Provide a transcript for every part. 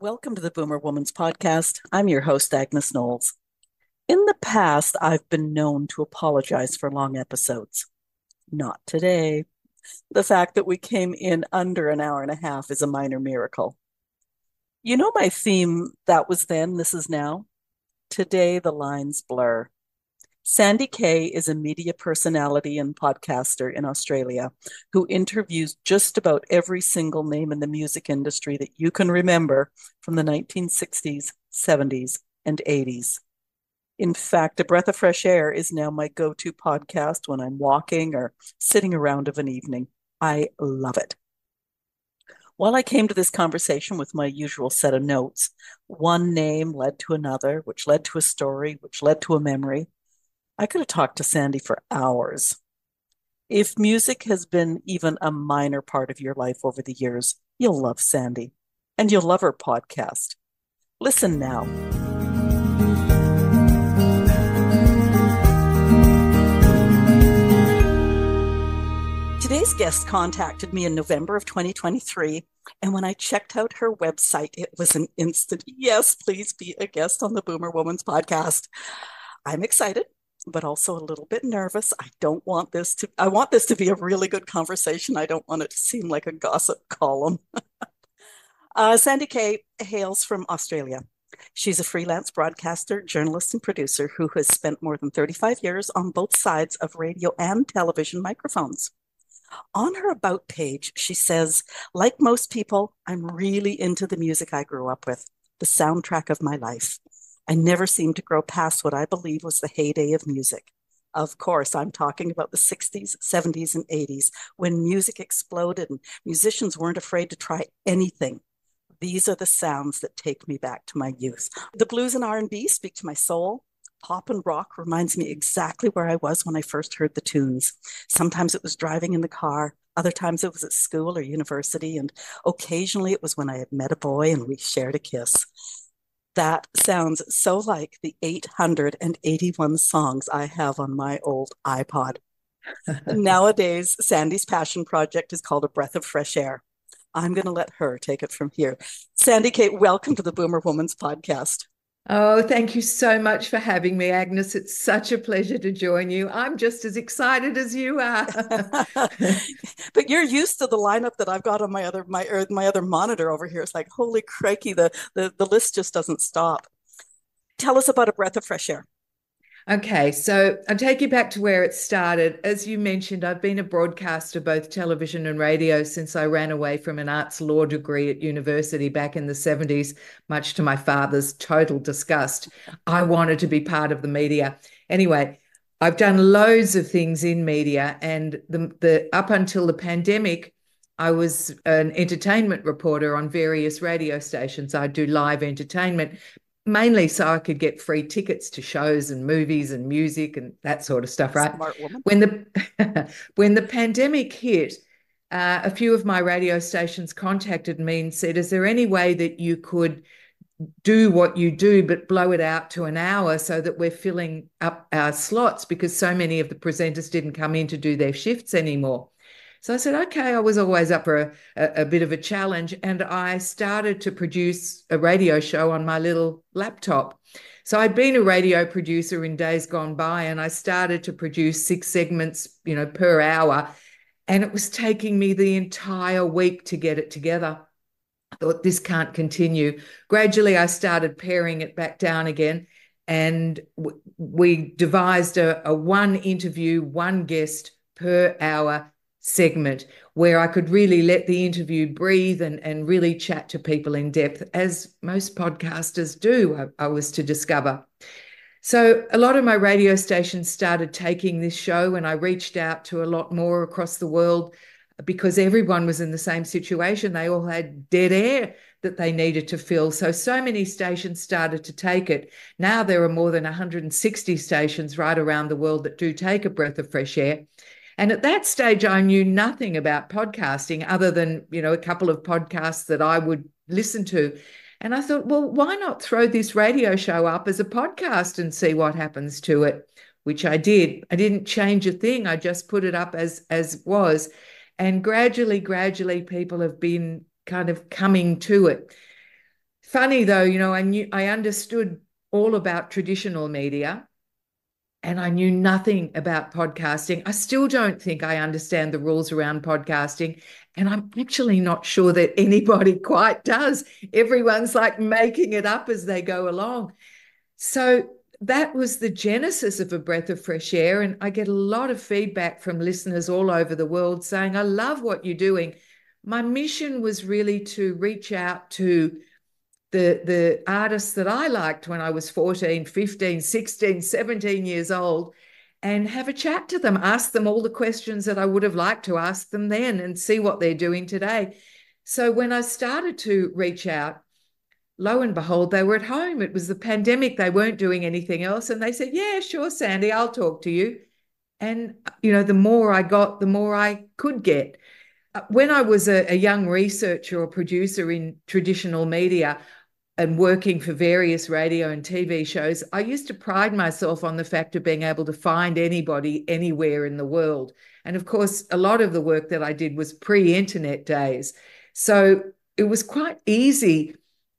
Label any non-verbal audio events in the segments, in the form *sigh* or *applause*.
Welcome to the Boomer Woman's Podcast. I'm your host, Agnes Knowles. In the past, I've been known to apologize for long episodes. Not today. The fact that we came in under an hour and a half is a minor miracle. You know my theme, that was then, this is now? Today, the lines blur. Sandy Kaye is a media personality and podcaster in Australia who interviews just about every single name in the music industry that you can remember from the 1960s, 70s, and 80s. In fact, A Breath of Fresh Air is now my go to podcast when I'm walking or sitting around of an evening. I love it. While I came to this conversation with my usual set of notes, one name led to another, which led to a story, which led to a memory. I could have talked to Sandy for hours. If music has been even a minor part of your life over the years, you'll love Sandy and you'll love her podcast. Listen now. Today's guest contacted me in November of 2023. And when I checked out her website, it was an instant yes, please be a guest on the Boomer Woman's podcast. I'm excited but also a little bit nervous. I don't want this to, I want this to be a really good conversation. I don't want it to seem like a gossip column. *laughs* uh, Sandy Kaye hails from Australia. She's a freelance broadcaster, journalist, and producer who has spent more than 35 years on both sides of radio and television microphones. On her About page, she says, like most people, I'm really into the music I grew up with, the soundtrack of my life. I never seemed to grow past what I believe was the heyday of music. Of course, I'm talking about the 60s, 70s, and 80s when music exploded and musicians weren't afraid to try anything. These are the sounds that take me back to my youth. The blues and R&B speak to my soul. Pop and rock reminds me exactly where I was when I first heard the tunes. Sometimes it was driving in the car, other times it was at school or university, and occasionally it was when I had met a boy and we shared a kiss that sounds so like the 881 songs I have on my old iPod. Nowadays, Sandy's passion project is called A Breath of Fresh Air. I'm going to let her take it from here. Sandy Kaye, welcome to the Boomer Woman's podcast. Oh, thank you so much for having me, Agnes. It's such a pleasure to join you. I'm just as excited as you are. *laughs* but you're used to the lineup that I've got on my other my er, my other monitor over here. It's like, holy crikey, the, the the list just doesn't stop. Tell us about a breath of fresh air. Okay, so I'll take you back to where it started. As you mentioned, I've been a broadcaster, both television and radio, since I ran away from an arts law degree at university back in the 70s, much to my father's total disgust. I wanted to be part of the media. Anyway, I've done loads of things in media, and the, the up until the pandemic, I was an entertainment reporter on various radio stations. I do live entertainment, mainly so I could get free tickets to shows and movies and music and that sort of stuff. Right when the *laughs* when the pandemic hit, uh, a few of my radio stations contacted me and said, "Is there any way that you could?" do what you do but blow it out to an hour so that we're filling up our slots because so many of the presenters didn't come in to do their shifts anymore so I said, okay, I was always up for a, a, bit of a challenge. And I started to produce a radio show on my little laptop. So I'd been a radio producer in days gone by, and I started to produce six segments, you know, per hour. And it was taking me the entire week to get it together. I thought this can't continue. Gradually, I started paring it back down again. And we devised a, a one interview, one guest per hour segment where I could really let the interview breathe and, and really chat to people in depth, as most podcasters do, I, I was to discover. So, a lot of my radio stations started taking this show, and I reached out to a lot more across the world because everyone was in the same situation. They all had dead air that they needed to fill. So, so many stations started to take it. Now there are more than 160 stations right around the world that do take a breath of fresh air. And at that stage, I knew nothing about podcasting other than, you know, a couple of podcasts that I would listen to. And I thought, well, why not throw this radio show up as a podcast and see what happens to it? Which I did. I didn't change a thing. I just put it up as as was. And gradually, gradually, people have been kind of coming to it. funny though, you know, I knew I understood all about traditional media and I knew nothing about podcasting. I still don't think I understand the rules around podcasting. And I'm actually not sure that *laughs* anybody quite does. Everyone's like making it up as they go along. So that was the genesis of a breath of fresh air. And I get a lot of feedback from listeners all over the world saying, I love what you're doing. My mission was really to reach out to the the artists that I liked when I was 14, 15, 16, 17 years old and have a chat to them, ask them all the questions that I would have liked to ask them then and see what they're doing today. So when I started to reach out, lo and behold, they were at home. It was the pandemic. They weren't doing anything else. And they said, Yeah, sure, Sandy, I'll talk to you. And, you know, the more I got, the more I could get. Uh, when I was a, a young researcher or producer in traditional media, and working for various radio and TV shows, I used to pride myself on the fact of being able to find anybody anywhere in the world. And of course, a lot of the work that I did was pre internet days. So it was quite easy,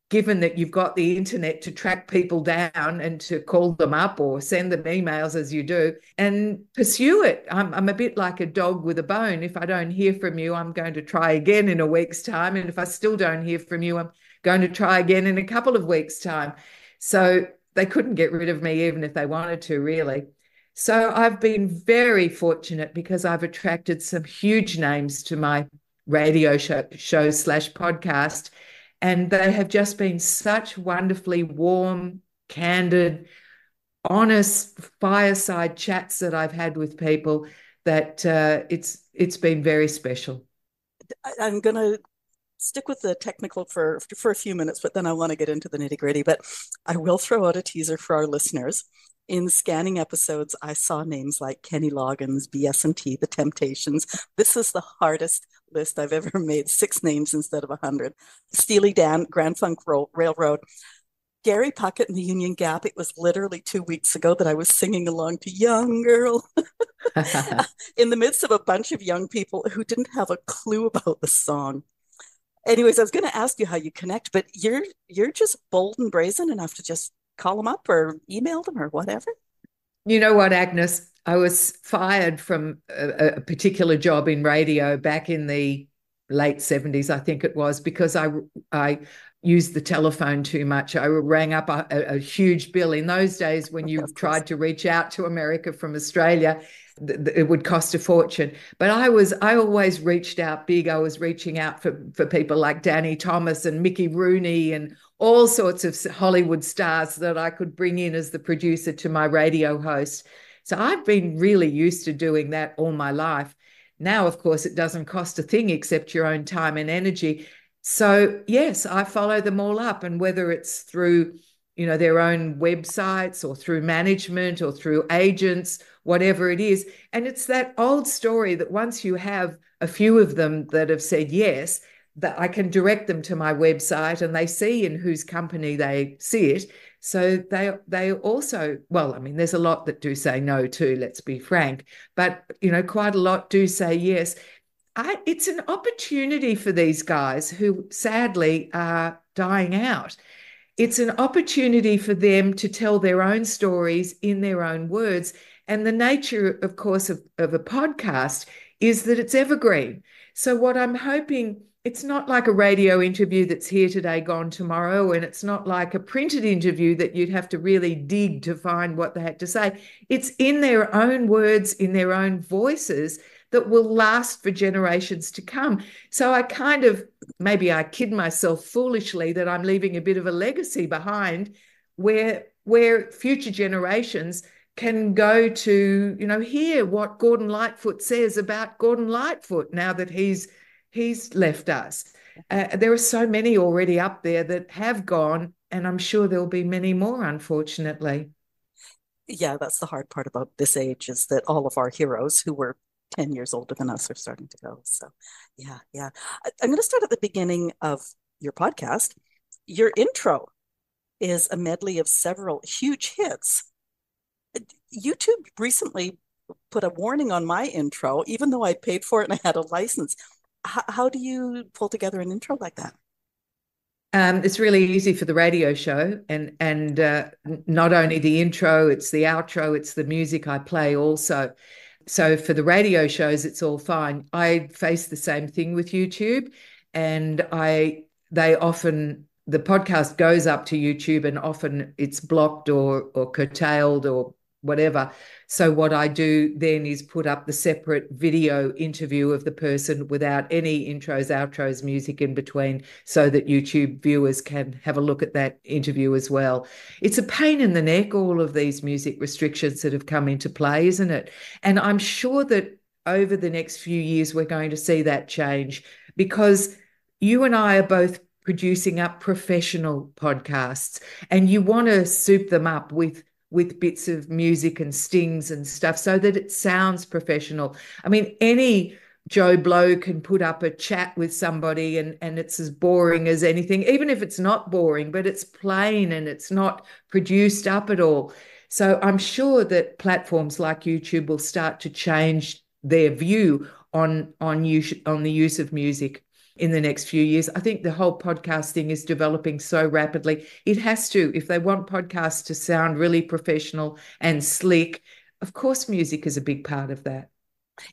given that you've got the internet to track people down and to call them up or send them emails as you do and pursue it. I'm, I'm a bit like a dog with a bone. If I don't hear from you, I'm going to try again in a week's time. And if I still don't hear from you, I'm going to try again in a couple of weeks' time. So they couldn't get rid of me even if they wanted to, really. So I've been very fortunate because I've attracted some huge names to my radio show, show slash podcast. And they have just been such wonderfully warm, candid, honest fireside chats that I've had with people that uh, it's it's been very special. I'm going to stick with the technical for for a few minutes, but then I want to get into the nitty gritty. But I will throw out a teaser for our listeners. In scanning episodes, I saw names like Kenny Loggins, BS&T, The Temptations. This is the hardest list I've ever *laughs* made. Six names instead of a hundred. Steely Dan, Grand Funk Railroad. Gary Puckett and the Union Gap. It was literally two weeks ago that I was singing along to Young Girl *laughs* *laughs* in the midst of a bunch of young people who didn't have a clue about the song anyways, I was going to ask you how you connect, but you're you're just bold and brazen enough to just call them up or email them or whatever. You know what, Agnes? I was fired from a, a particular job in radio back in the late 70s, I think it was, because I I used the telephone too much. I rang up a, a, huge bill. In those days, when *laughs* you tried to reach out to America from Australia, it would cost a fortune. But I was, I always reached out big. I was reaching out for, for people like Danny Thomas and Mickey Rooney and all sorts of Hollywood stars that I could bring in as the producer to my radio host. So I've been really used to doing that all my life. Now, of course, it doesn't cost a thing except your own time and energy. So, yes, I follow them all up. And whether it's through, you know, their own websites or through management or through agents whatever it is. And it's that old story that once you have a few of them that have said yes, that I can direct them to my website and they see in whose company they see it. So they they also well, I mean, there's a lot that do say no too. Let's be frank, but you know, quite a lot do say yes. I, it's an opportunity for these guys who sadly are dying out. It's an opportunity for them to tell their own stories in their own words and the nature, of course, of, of a podcast is that it's evergreen. So, what I'm hoping, it's not like a radio interview that's here today, gone tomorrow, and it's not like a printed interview that you'd have to really dig to find what they had to say. It's in their own words, in their own voices that will last for generations to come. So I kind of maybe I kid myself foolishly that I'm leaving a bit of a legacy behind where where future generations can go to you know hear what Gordon Lightfoot says about Gordon Lightfoot now that he's he's left us. Uh, there are so many already up there that have gone, and I'm sure there'll be many more, unfortunately. Yeah, that's the hard part about this age is that all of our heroes who were 10 years older than us are starting to go. So, yeah, yeah. I'm going to start at the beginning of your podcast. Your intro is a medley of several huge hits YouTube recently put a warning on my intro, even though I paid for it and I had a license. H- how do you pull together an intro like that? Um, it's really easy for the radio show, and and uh, not only the intro, it's the outro, it's the music I play also. So for the radio shows, it's all fine. I face the same thing with YouTube, and I they often the podcast goes up to YouTube, and often it's blocked or or curtailed or whatever. So what I do then is put up the separate video interview of the person without any intros, outros, music in between, so that YouTube viewers can have a look at that interview as well. It's a pain in the neck, all of these music restrictions that have come into play, isn't it? And I'm sure that over the next few years, we're going to see that change because you and I are both producing up professional podcasts and you want to soup them up with with bits of music and stings and stuff so that it sounds professional. I mean, any Joe Blow can put up a chat with somebody and, and it's as boring as anything, even if it's not boring, but it's plain and it's not produced up at all. So I'm sure that platforms like YouTube will start to change their view on on use on the use of music in the next few years. I think the whole podcasting is developing so rapidly. It has to, if they want podcasts to sound really professional and slick, of course, music is a big part of that.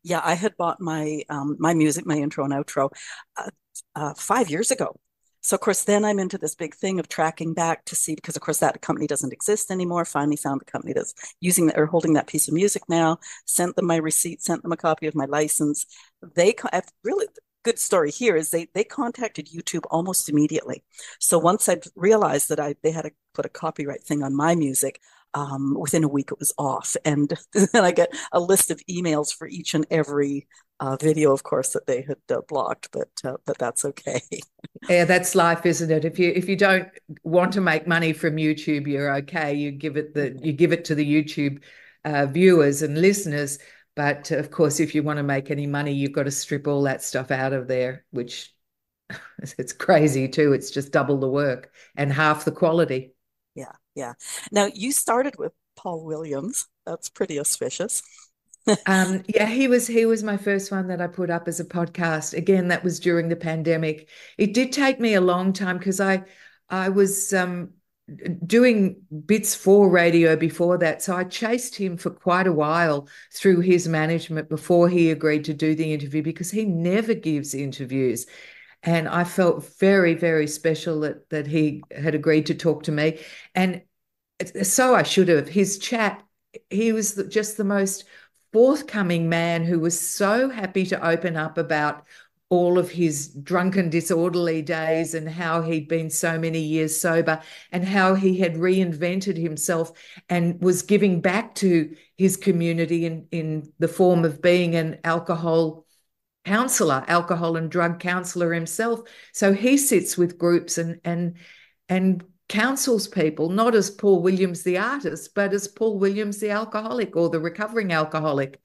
Yeah, I had bought my um, my music, my intro and outro, uh, uh, five years ago. So of course, then I'm into this big thing of tracking back to see because of course that company doesn't exist anymore. Finally found the company that's using that or holding that piece of music now. Sent them my receipt, sent them a copy of my license. They really good story here is they they contacted YouTube almost immediately. So once I realized that I they had to put a copyright thing on my music, um, within a week it was off, and *laughs* then I get a list of emails for each and every uh, video, of course, that they had uh, blocked. But uh, but that's okay. *laughs* yeah, that's life, isn't it? If you if you don't want to make money from YouTube, you're okay. You give it the you give it to the YouTube uh, viewers and listeners but of course, if you want to make any money, you've got to strip all that stuff out of there, which *laughs* it's crazy too. It's just double the work and half the quality. Yeah, yeah. Now you started with Paul Williams. That's pretty auspicious. *laughs* um, yeah, he was he was my first one that I put up as a podcast. Again, that was during the pandemic. It did take me a long time because I I was um, doing bits for radio before that. So I chased him for quite a while through his management before he agreed to do the interview because he never gives interviews. And I felt very, very special that that he had agreed to talk to me. And so I should have. His chat, he was just the most forthcoming man who was so happy to open up about all of his drunken, disorderly days and how he'd been so many years sober and how he had reinvented himself and was giving back to his community in, in the form of being an alcohol counselor, alcohol and drug counselor himself. So he sits with groups and and and counsels people, not as Paul Williams the artist, but as Paul Williams the alcoholic or the recovering alcoholic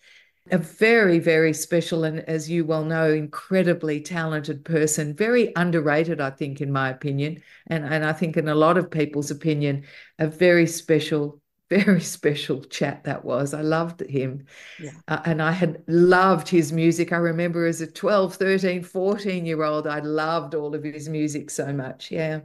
a very, very special and, as you well know, incredibly talented person. Very underrated, I think, in my opinion, and and I think in a lot of people's opinion, a very special, *laughs* very special chat that was. I loved him, yeah. uh, and I had loved his music. I remember as a 12, 13, 14 year old, I loved all of his music so much. Yeah.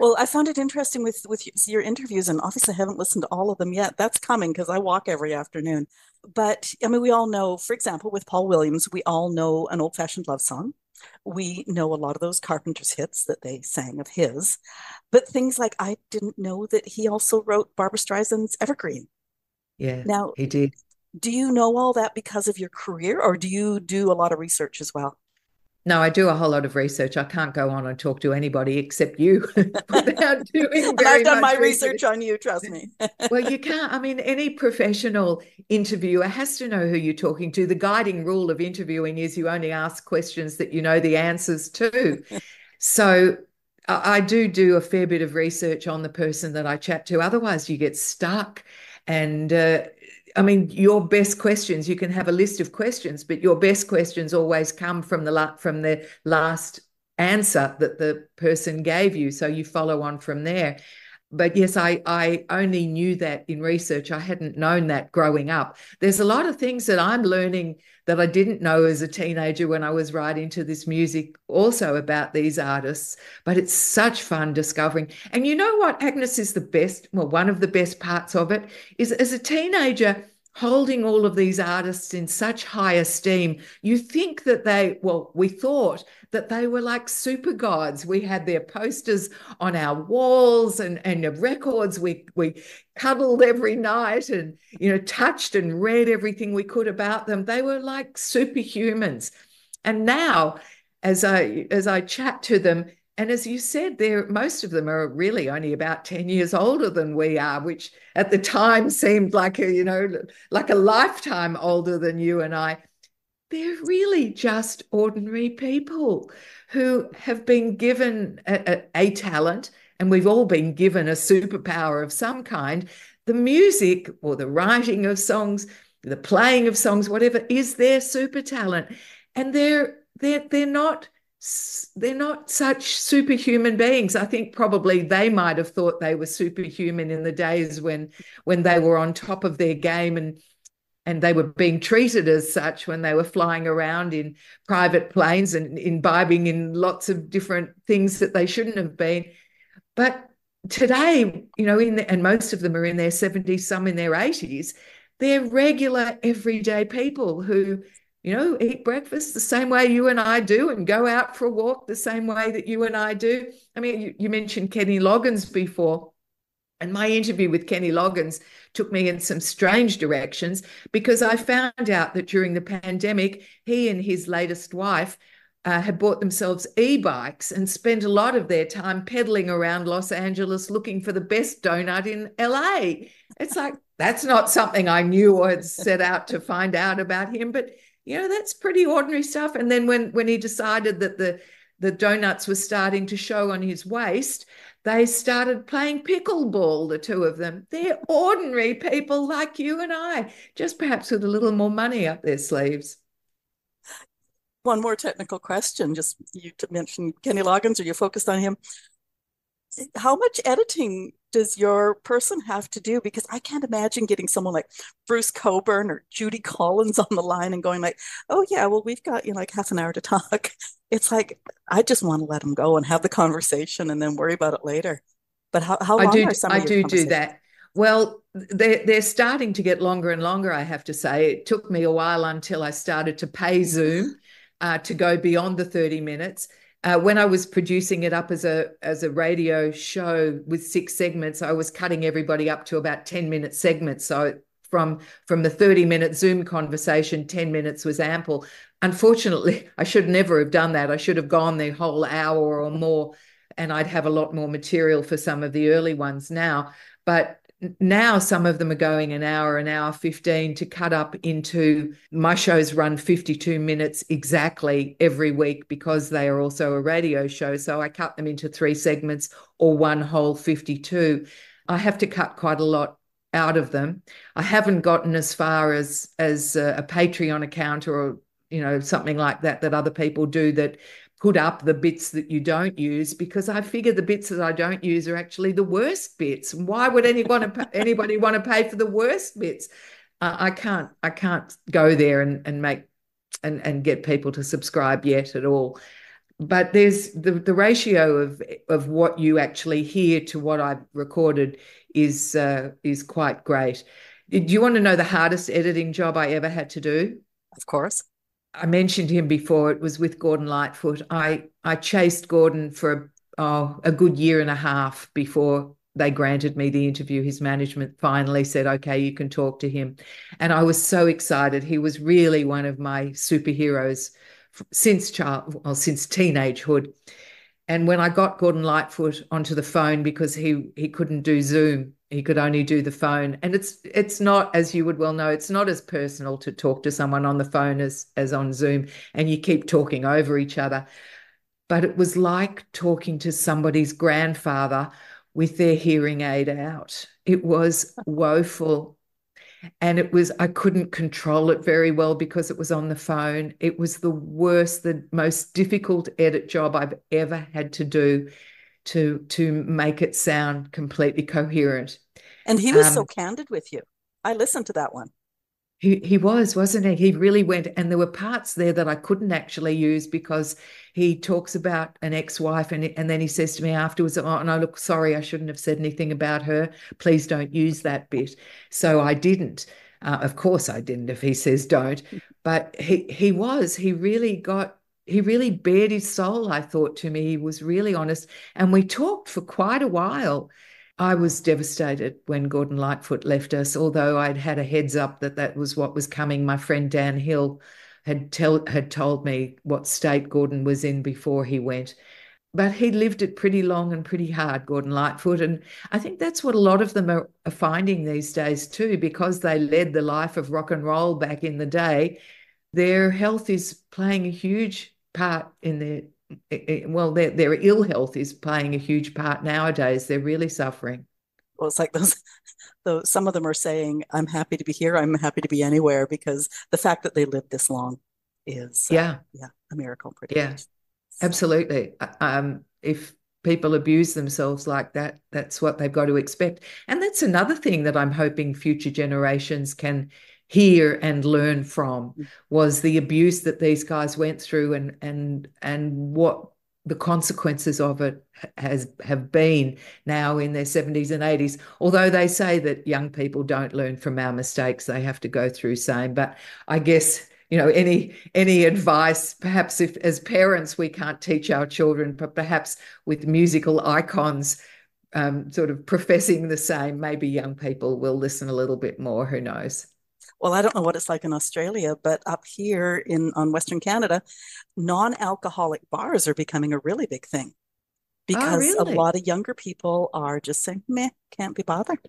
Well, I found it interesting with with your interviews, and obviously I haven't listened to all of them yet. That's coming because I walk every afternoon. But I mean, we all know, for example, with Paul Williams, we all know an old fashioned love song. We know a lot of those Carpenters hits that they sang of his, but things like I didn't know that he also wrote Barbra Streisand's Evergreen. Yeah, now he did. Do you know all that because of your career, or do you do a lot of research as well? No, I do a whole lot of research. I can't go on and talk to anybody except you *laughs* without doing. *laughs* I've done my research. research on you. Trust me. *laughs* well, you can't. I mean, any professional interviewer has to know who you're talking to. The guiding rule of interviewing is you only ask questions that you know the answers to. so I do do a fair bit of research on the person that I chat to. Otherwise, you get stuck. And uh, I mean, your best questions, you can have a list of questions, but your best questions always come from the la- from the last answer that the person gave you. So you follow on from there. But yes, I, I only knew that in research. I hadn't known that growing up. There's a lot of things that I'm learning that I didn't know as a teenager when I was writing to this music, also about these artists. But it's such fun discovering. And you know what, Agnes is the best, well, one of the best parts of it is as a teenager, holding all of these artists in such high esteem. You think that they, well, we thought that they were like super gods. We had their posters on our walls and, and records. We, we cuddled every night and, you know, touched and read everything we could about them. They were like superhumans. And now, as I as I chat to them, and as you said, there most of them are really only about 10 years older than we are, which at the time seemed like a, you know, like a lifetime older than you and I. They're really just ordinary people who have been given a, a, a talent, and we've all been given a superpower of some kind. The music or the writing of songs, the playing of songs, whatever, is their super talent. And they're they're they're not they're not such superhuman beings. I think probably they might have thought they were superhuman in the days when when they were on top of their game and and they were being treated as such when they were flying around in private planes and imbibing in lots of different things that they shouldn't have been. But today, you know, in the, and most of them are in their 70s, some in their 80s, they're regular everyday people who you know, eat breakfast the same way you and I do and go out for a walk the same way that you and I do. I mean, you, you mentioned Kenny Loggins before. And my interview with Kenny Loggins took me in some strange directions because I found out that during the pandemic, he and his latest wife uh, had bought themselves e bikes and spent a lot of their time pedaling around Los Angeles looking for the best donut in LA. It's like, that's not something I knew or had set out to find out about him. But you know that's pretty ordinary stuff. And then when when he decided that the the donuts were starting to show on his waist they started playing pickleball the two of them. They're ordinary people like you and i just perhaps with a little more money up their sleeves. One more technical question just you mentioned kenny loggins are you focused on him how much editing does your person have to do? Because I can't imagine getting someone like Bruce Cockburn or Judy Collins on the line and going like, "Oh yeah, well we've got you know like half an hour to talk." *laughs* It's like I just want to let them go and have the conversation and then worry about it later. But how how long I do, are some I do do that. Well, they're they're starting to get longer and longer. I have to say, it took me a while until I started to pay Zoom uh, to go beyond the thirty minutes uh, when I was producing it up as a as a radio show with six segments, I was cutting everybody up to about ten minute segments. So from from the 30 minute zoom conversation 10 minutes was ample. Unfortunately *laughs* i should never have done that. I should have gone the whole hour or more and i'd have a lot more material for some of the early ones now. But now some of them are going an hour, an hour 15 to cut up into my shows run 52 minutes exactly every week because they are also a radio show. So I cut them into three segments or one whole 52. I have to cut quite a lot out of them. I haven't gotten as far as as a Patreon account or you know something like that that other people do that put up the bits that you don't use because I figure the bits that I don't use are actually the worst bits. Why would anyone *laughs* anybody want to pay for the worst bits? Uh, I can't I can't go there and and make and and get people to subscribe yet at all. But there's the the ratio of of what you actually hear to what I've recorded is uh, is quite great. Do you want to know the hardest editing job I ever had to do? Of course. I mentioned him before. It was with Gordon Lightfoot. I I chased Gordon for oh, a good year and a half before they granted me the interview. His management finally said, "Okay, you can talk to him," and I was so excited. He was really one of my superheroes since child, well, since teenagehood. And when I got Gordon Lightfoot onto the phone because he he couldn't do Zoom, he could only do the phone. And it's it's not as you would well know it's not as personal to talk to someone on the phone as as on zoom and you keep talking over each other. But it was like talking to somebody's grandfather with their hearing aid out. It was woeful. And it was i couldn't control it very well because it was on the phone. It was the worst the most difficult edit job i've ever had to do to to make it sound completely coherent. And he was um, so candid with you. I listened to that one. He he was, wasn't he? He really went, and there were parts there that I couldn't actually use because he talks about an ex-wife, and and then he says to me afterwards, "Oh, and I look sorry, I shouldn't have said anything about her. Please don't use that bit." So I didn't. Uh, of course, I didn't. If he says don't, but he he was. He really got. He really bared his soul. I thought to me, he was really honest, and we talked for quite a while. I was devastated when Gordon Lightfoot left us, although I'd had a heads up that that was what was coming. My friend Dan Hill had tell had told me what state Gordon was in before he went. But he lived it pretty long and pretty hard, Gordon Lightfoot. And I think that's what a lot of them are, are finding these days too, because they led the life of rock and roll back in the day. Their health is playing a huge part in their well, their their ill health is playing a huge part nowadays. They're really suffering. Well, it's like those, *laughs* those. Some of them are saying, "I'm happy to be here. I'm happy to be anywhere," because the fact that they lived this long is, uh, yeah, uh, yeah, a miracle. Pretty yeah, much. absolutely. Um, if people abuse themselves like that, that's what they've got to expect, and that's another thing that I'm hoping future generations can hear and learn from mm. was the abuse that these guys went through and and and what the consequences of it has have been now in their 70s and 80s although they say that young people don't learn from our mistakes they have to go through same. But i guess you know any any advice perhaps if as parents we can't teach our children but perhaps with musical icons um, sort of professing the same maybe young people will listen a little bit more who knows well, I don't know what it's like in Australia, but up here in on Western Canada, non-alcoholic bars are becoming a really big thing oh, because oh, really? a lot of younger people are just saying, "Meh, can't be bothered."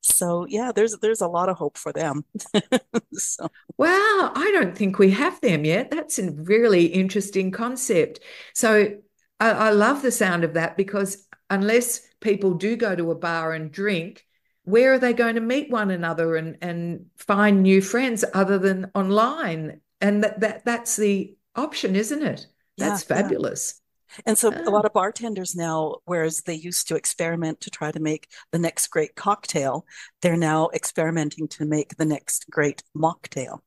So yeah, there's there's a lot of hope for them. *laughs* so. Wow, I don't think we have them yet. That's a really interesting concept. So I, I love the sound of that because unless people do go to a bar and drink, where are they going to meet one another and and find new friends other than online? And that, that that's the option isn't it? That's yeah, fabulous. Yeah. and so a lot of bartenders now whereas they used to experiment to try to make the next great cocktail they're now experimenting to make the next great mocktail.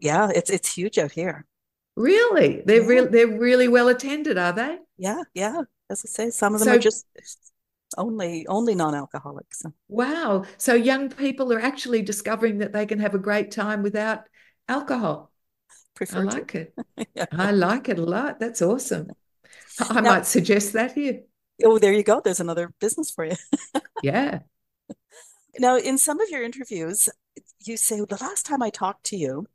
Yeah it's it's huge out here. Really? They're yeah. really they're really well attended are they? Yeah yeah. As i say some of them so, are just only only non-alcoholics wow. So young people are actually discovering that they can have a great time without alcohol. Prefer i like to. it. *laughs* Yeah. i like it a lot. That's awesome. I now, might suggest that here. Oh there you go. There's another business for you. *laughs* Yeah. Now in some of your interviews you say the last time i talked to you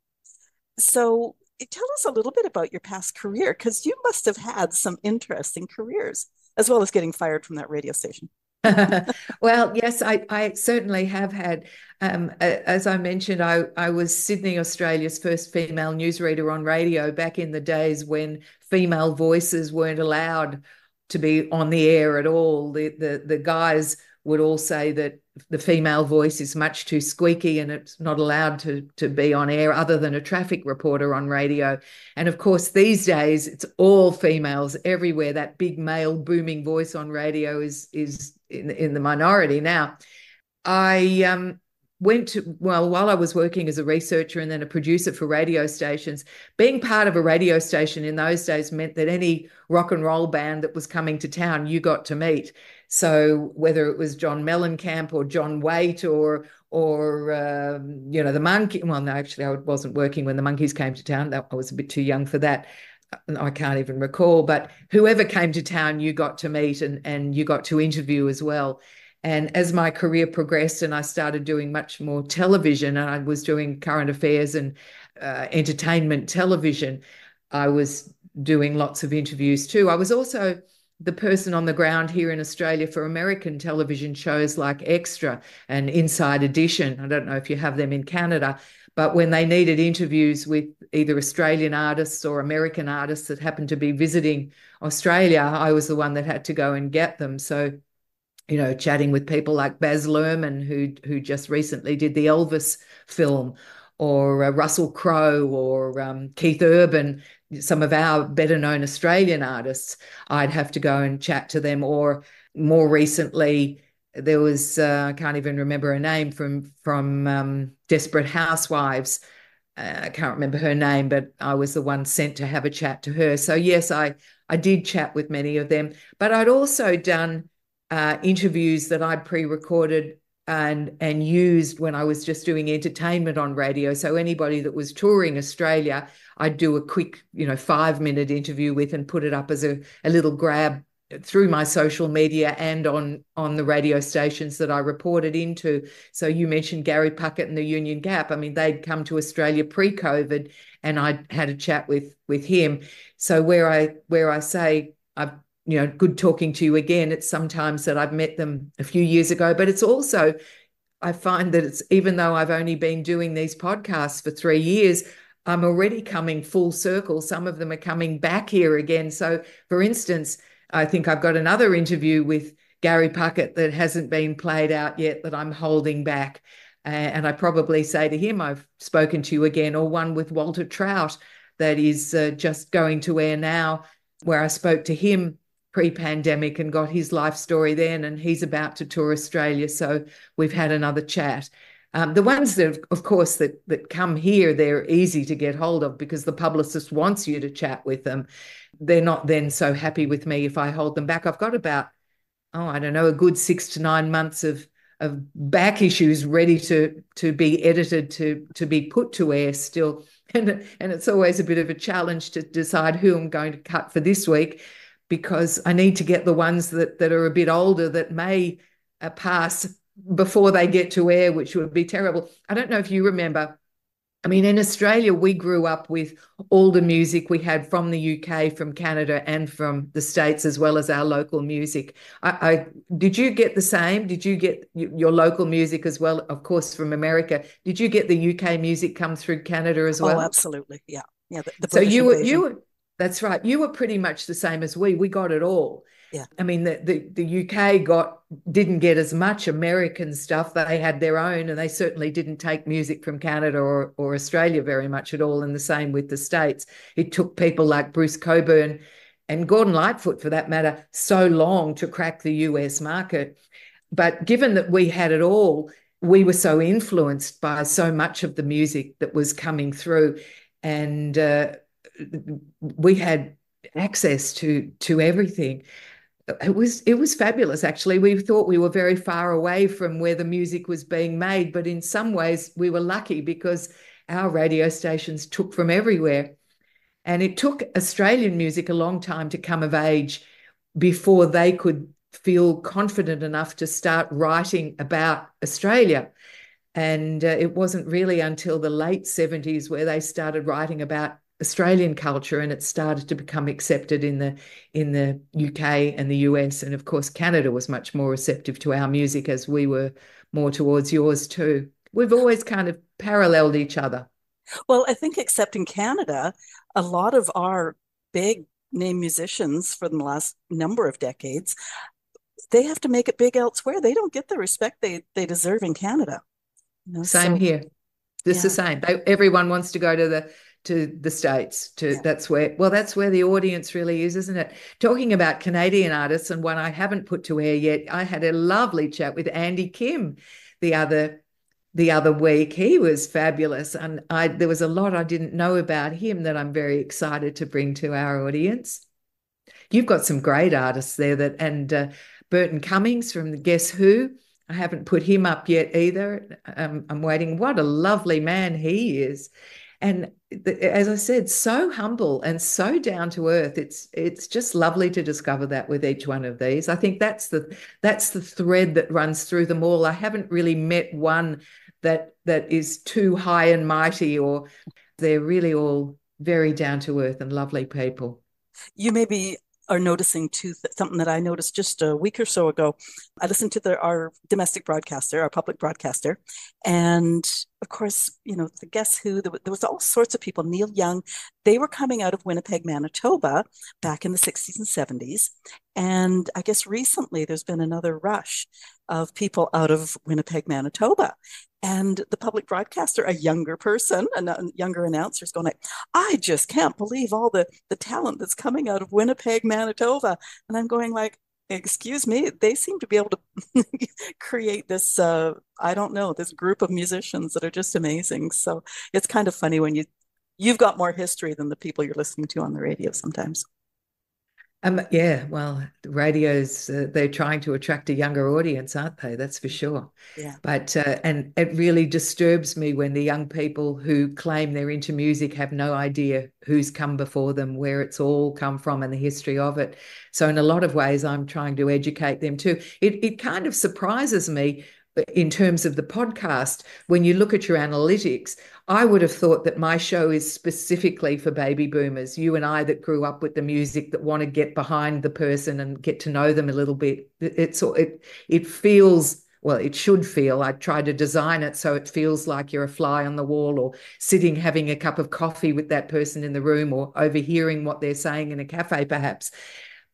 so tell us a little bit about your past career because you must have had some interesting careers as well as getting fired from that radio station. *laughs* well, yes, I, I certainly have had. Um, as I mentioned, I, I was Sydney, Australia's first female newsreader on radio back in the days when female voices weren't allowed to be on the air at all. The, the, the guys would all say that the female voice is much too squeaky and it's not allowed to, to be on air other than a traffic reporter on radio. And of course, these days it's all females everywhere. That big male booming voice on radio is is in, in the minority now. I um, went to well while I was working as a researcher and then a producer for radio stations. Being part of a radio station in those days meant that any rock and roll band that was coming to town, you got to meet. So whether it was John Mellencamp or John Waite or or um, you know the monkey. Well, no, actually, I wasn't working when the Monkees came to town. That I was a bit too young for that. I can't even recall. But whoever came to town, you got to meet and and you got to interview as well. And as my career progressed, and I started doing much more television, and I was doing current affairs and uh, entertainment television, I was doing lots of interviews too. I was also the person on the ground here in Australia for American television shows like Extra and Inside Edition. I don't know if you have them in Canada, but when they needed interviews with either Australian artists or American artists that happened to be visiting Australia, I was the one that had to go and get them. So, you know, chatting with people like Baz Luhrmann, who who just recently did the Elvis film, or uh, Russell Crowe or um, Keith Urban, some of our better known Australian artists, I'd have to go and chat to them, or more recently, there was uh, I can't even remember her name from from um, Desperate Housewives. Uh, I can't remember her name, but I was the one sent to have a chat to her. So yes, I I did chat with many of them, but I'd also done uh, interviews that I'd pre-recorded and and used when I was just doing entertainment on radio. So anybody that was touring Australia, I'd do a quick, you know, five minute interview with and put it up as a, a little grab through my social media and on on the radio stations that I reported into. So you mentioned Gary Puckett and the Union Gap. I mean, they'd come to Australia pre-COVID, and I had a chat with with him. So where I where I say I've you know good talking to you again, it's sometimes that I've met them a few years ago, but it's also I find that it's even though I've only been doing these podcasts for three years, I'm already coming full circle. Some of them are coming back here again. So, for instance, I think I've got another interview with Gary Puckett that hasn't been played out yet that I'm holding back. Uh, and I probably say to him, I've spoken to you again, or one with Walter Trout that is uh, just going to air now, where I spoke to him pre pandemic and got his life story then. And he's about to tour Australia. So we've had another chat. Um, the ones that, of course, that that come here, they're easy to get hold of because the publicist wants you to chat with them. They're not then so happy with me if I hold them back. I've got about, oh, I don't know, a good six to nine months of of back issues ready to to be edited to to be put to air still, *laughs* and and it's always a bit of a challenge to decide who I'm going to cut for this week because I need to get the ones that that are a bit older that may uh, pass before they get to air, which would be terrible. I don't know if you remember. I mean, in Australia, we grew up with all the music we had from the UK, from Canada, and from the States, as well as our local music. I, I did you get the same? Did you get your local music as well? Of course, from America. Did you get the UK music come through Canada as well? Oh, absolutely. Yeah, yeah. The, the so you were you were that's right. You were pretty much the same as we. We got it all. Yeah. I mean, the, the, the UK got didn't get as much American stuff. They had their own, and they certainly didn't take music from Canada or, or Australia very much at all. And the same with the States. It took people like Bruce Cockburn and Gordon Lightfoot, for that matter, so long to crack the US market. But given that we had it all, we were so influenced by so much of the music that was coming through. And uh, we had access to to everything. It was it was fabulous actually. We thought we were very far away from where the music was being made but in some ways we were lucky because our radio stations took from everywhere. And it took australian music a long time to come of age before they could feel confident enough to start writing about australia. And uh, it wasn't really until the late 70s where they started writing about Australian culture and it started to become accepted in the in the UK and the US and of course Canada was much more receptive to our music as we were more towards yours too. We've always kind of paralleled each other. Well, I think except in Canada, a lot of our big name musicians for the last number of decades, they have to make it big elsewhere. They don't get the respect they they deserve in Canada. You know, same so, here. This yeah. the same. They, everyone wants to go to the to the states to yeah. that's where well that's where the audience really is isn't it talking about canadian artists and one i haven't put to air yet i had a lovely chat with andy kim the other the other week he was fabulous and i there was a lot i didn't know about him that i'm very excited to bring to our audience you've got some great artists there that and uh, burton cummings from the guess who I haven't put him up yet either. Um, I'm waiting. What a lovely man he is and as I said, so humble and so down to earth. It's it's just lovely to discover that with each one of these. I think that's the that's the thread that runs through them all. I haven't really met one that that is too high and mighty, or they're really all very down to earth and lovely people. You may be are noticing too something that I noticed just a week or so ago. I listened to the, our domestic broadcaster, our public broadcaster, and of course, you know, the Guess Who. There, there was all sorts of people. Neil Young, they were coming out of Winnipeg, Manitoba, back in the '60s and '70s, and I guess recently there's been another rush of people out of Winnipeg, Manitoba, and the public broadcaster, a younger person, a younger announcer, is going like, I just can't believe all the the talent that's coming out of Winnipeg, Manitoba. And I'm going like, excuse me, they seem to be able to *laughs* create this, uh, I don't know, this group of musicians that are just amazing. So it's kind of funny when you you've got more history than the people you're listening to on the radio sometimes. Um, yeah, well, radios, uh, they're trying to attract a younger audience, aren't they? That's for sure. Yeah. But, uh, and it really disturbs me when the young people who claim they're into music have no idea who's come before them, where it's all come from, and the history of it. So, in a lot of ways, I'm trying to educate them too. It, it kind of surprises me in terms of the podcast, when you look at your analytics, I would have thought that my show is specifically for baby boomers, you and I that grew up with the music that want to get behind the person and get to know them a little bit. It's it it feels well, it should feel. I tried to design it so it feels like you're a fly on the wall or sitting having a cup of coffee with that person in the room or overhearing what they're saying in a cafe, perhaps.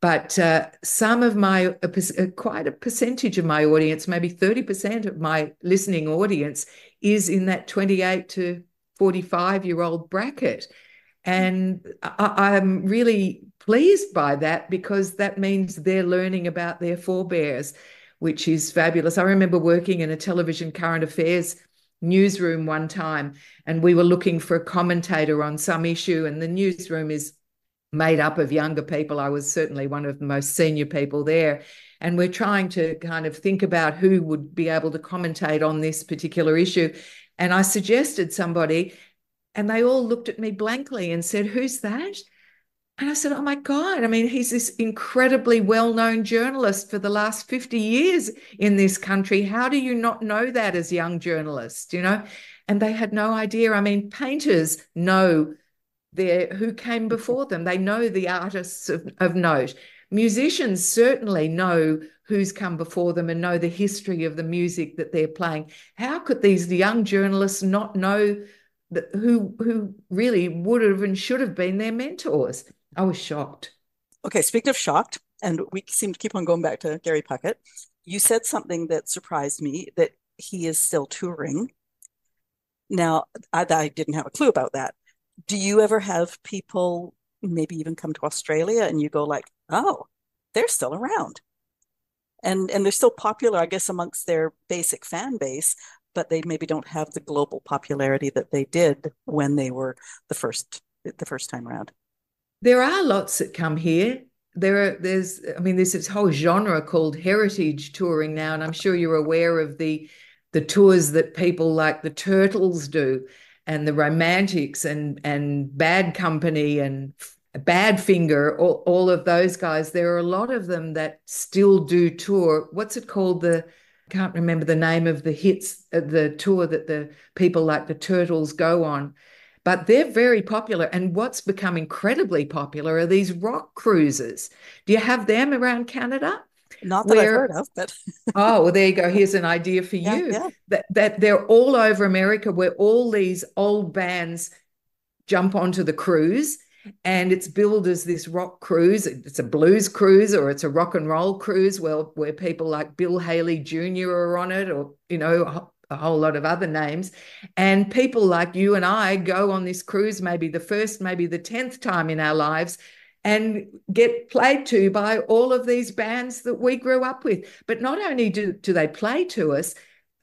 But uh, some of my, a, quite a percentage of my audience, maybe 30% of my listening audience, is in that 28 to 45 year old bracket. And I, I'm really pleased by that because that means they're learning about their forebears, which is fabulous. I remember working in a television current affairs newsroom one time, and we were looking for a commentator on some issue, and the newsroom is made up of younger people. I was certainly one of the most senior people there. And we're trying to kind of think about who would be able to commentate on this particular issue. And I suggested somebody, and they all looked at me blankly and said, Who's that? And I said, Oh my God. I mean, he's this incredibly well known journalist for the last 50 years in this country. How do you not know that as young journalists? You know? And they had no idea. I mean, painters know there who came before them. They know the artists of, of note. Musicians certainly know who's come before them and know the history of the music that they're playing. How could these young journalists not know that who who really would have and should have been their mentors? I was shocked. Okay, speaking of shocked, and we seem to keep on going back to Gary Puckett. You said something that surprised me that he is still touring. Now, I, I didn't have a clue about that do you ever have people maybe even come to Australia and you go like, oh, they're still around. And and they're still popular, I guess, amongst their basic fan base, but they maybe don't have the global popularity that they did when they were the first the first time around. There are lots that come here. There are there's I mean, there's this whole genre called heritage touring now, and I'm sure you're aware of the the tours that people like the Turtles do and the romantics and and bad company and badfinger all, all of those guys there are a lot of them that still do tour. What's it called? The I can't remember the name of the hits uh, the tour that the people like the turtles go on but they're very popular. And what's become incredibly popular are these rock cruises. Do you have them around canada not that where, I've heard of, but *laughs* oh, well, there you go. Here's an idea for yeah, you. Yeah. That that they're all over America, where all these old bands jump onto the cruise, and it's billed as this rock cruise. It's a blues cruise or it's a rock and roll cruise. Well, where people like Bill Haley Jr. are on it, or you know, a whole lot of other names. And people like you and I go on this cruise, maybe the first, maybe the 10th time in our lives, and get played to by all of these bands that we grew up with. But not only do, do they play to us,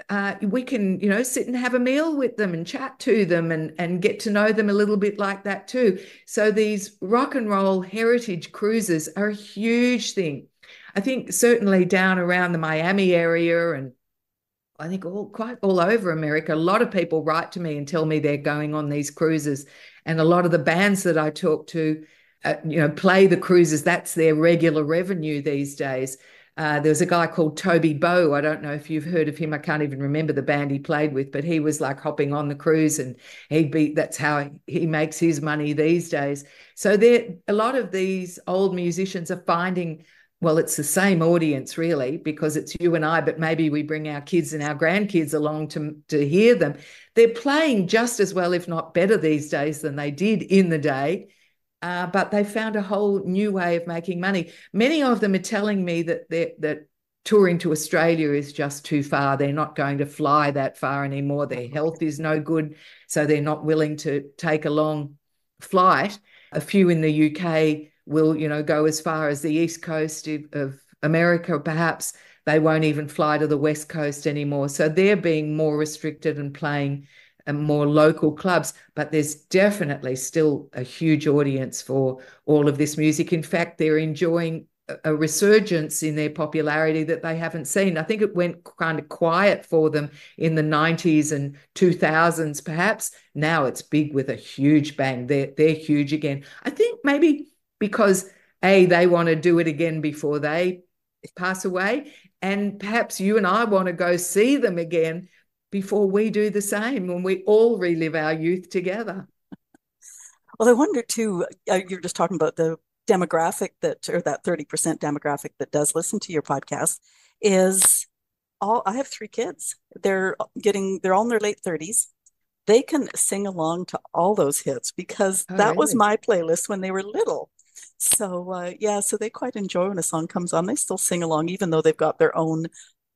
uh, we can, you know, sit and have a meal with them and chat to them and, and get to know them a little bit like that too. So these rock and roll heritage cruises are a huge thing. I think certainly down around the Miami area and I think all quite all over America, a lot of people write to me and tell me they're going on these cruises. And a lot of the bands that I talk to, uh, you know, play the cruises. That's their regular revenue these days. Uh, there was a guy called Toby Bow. I don't know if you've heard of him. I can't even remember the band he played with, but he was like hopping on the cruise, and he'd be. That's how he makes his money these days. So there, a lot of these old musicians are finding. Well, it's the same audience really, because it's you and I, but maybe we bring our kids and our grandkids along to to hear them. They're playing just as well, if not better, these days than they did in the day uh, but they found a whole new way of making money. Many of them are telling me that that touring to Australia is just too far. They're not going to fly that far anymore. Their health is no good, so they're not willing to take a long flight. A few in the UK will, you know, go as far as the east coast of, of America, perhaps they won't even fly to the West Coast anymore. So they're being more restricted and playing and more local clubs, but there's definitely still a huge audience for all of this music. In fact, they're enjoying a resurgence in their popularity that they haven't seen. I think it went kind of quiet for them in the 90s and 2000s, perhaps. Now it's big with a huge bang. They're, they're huge again. I think maybe because A, they want to do it again before they pass away. And perhaps you and I want to go see them again before we do the same when we all relive our youth together. Well, I wonder too, uh, you're just talking about the demographic that, or that 30% demographic that does listen to your podcast is all, I have three kids. They're getting, they're all in their late 30s. They can sing along to all those hits because oh, that really? was my playlist when they were little. So uh, yeah, so they quite enjoy when a song comes on. They still sing along, even though they've got their own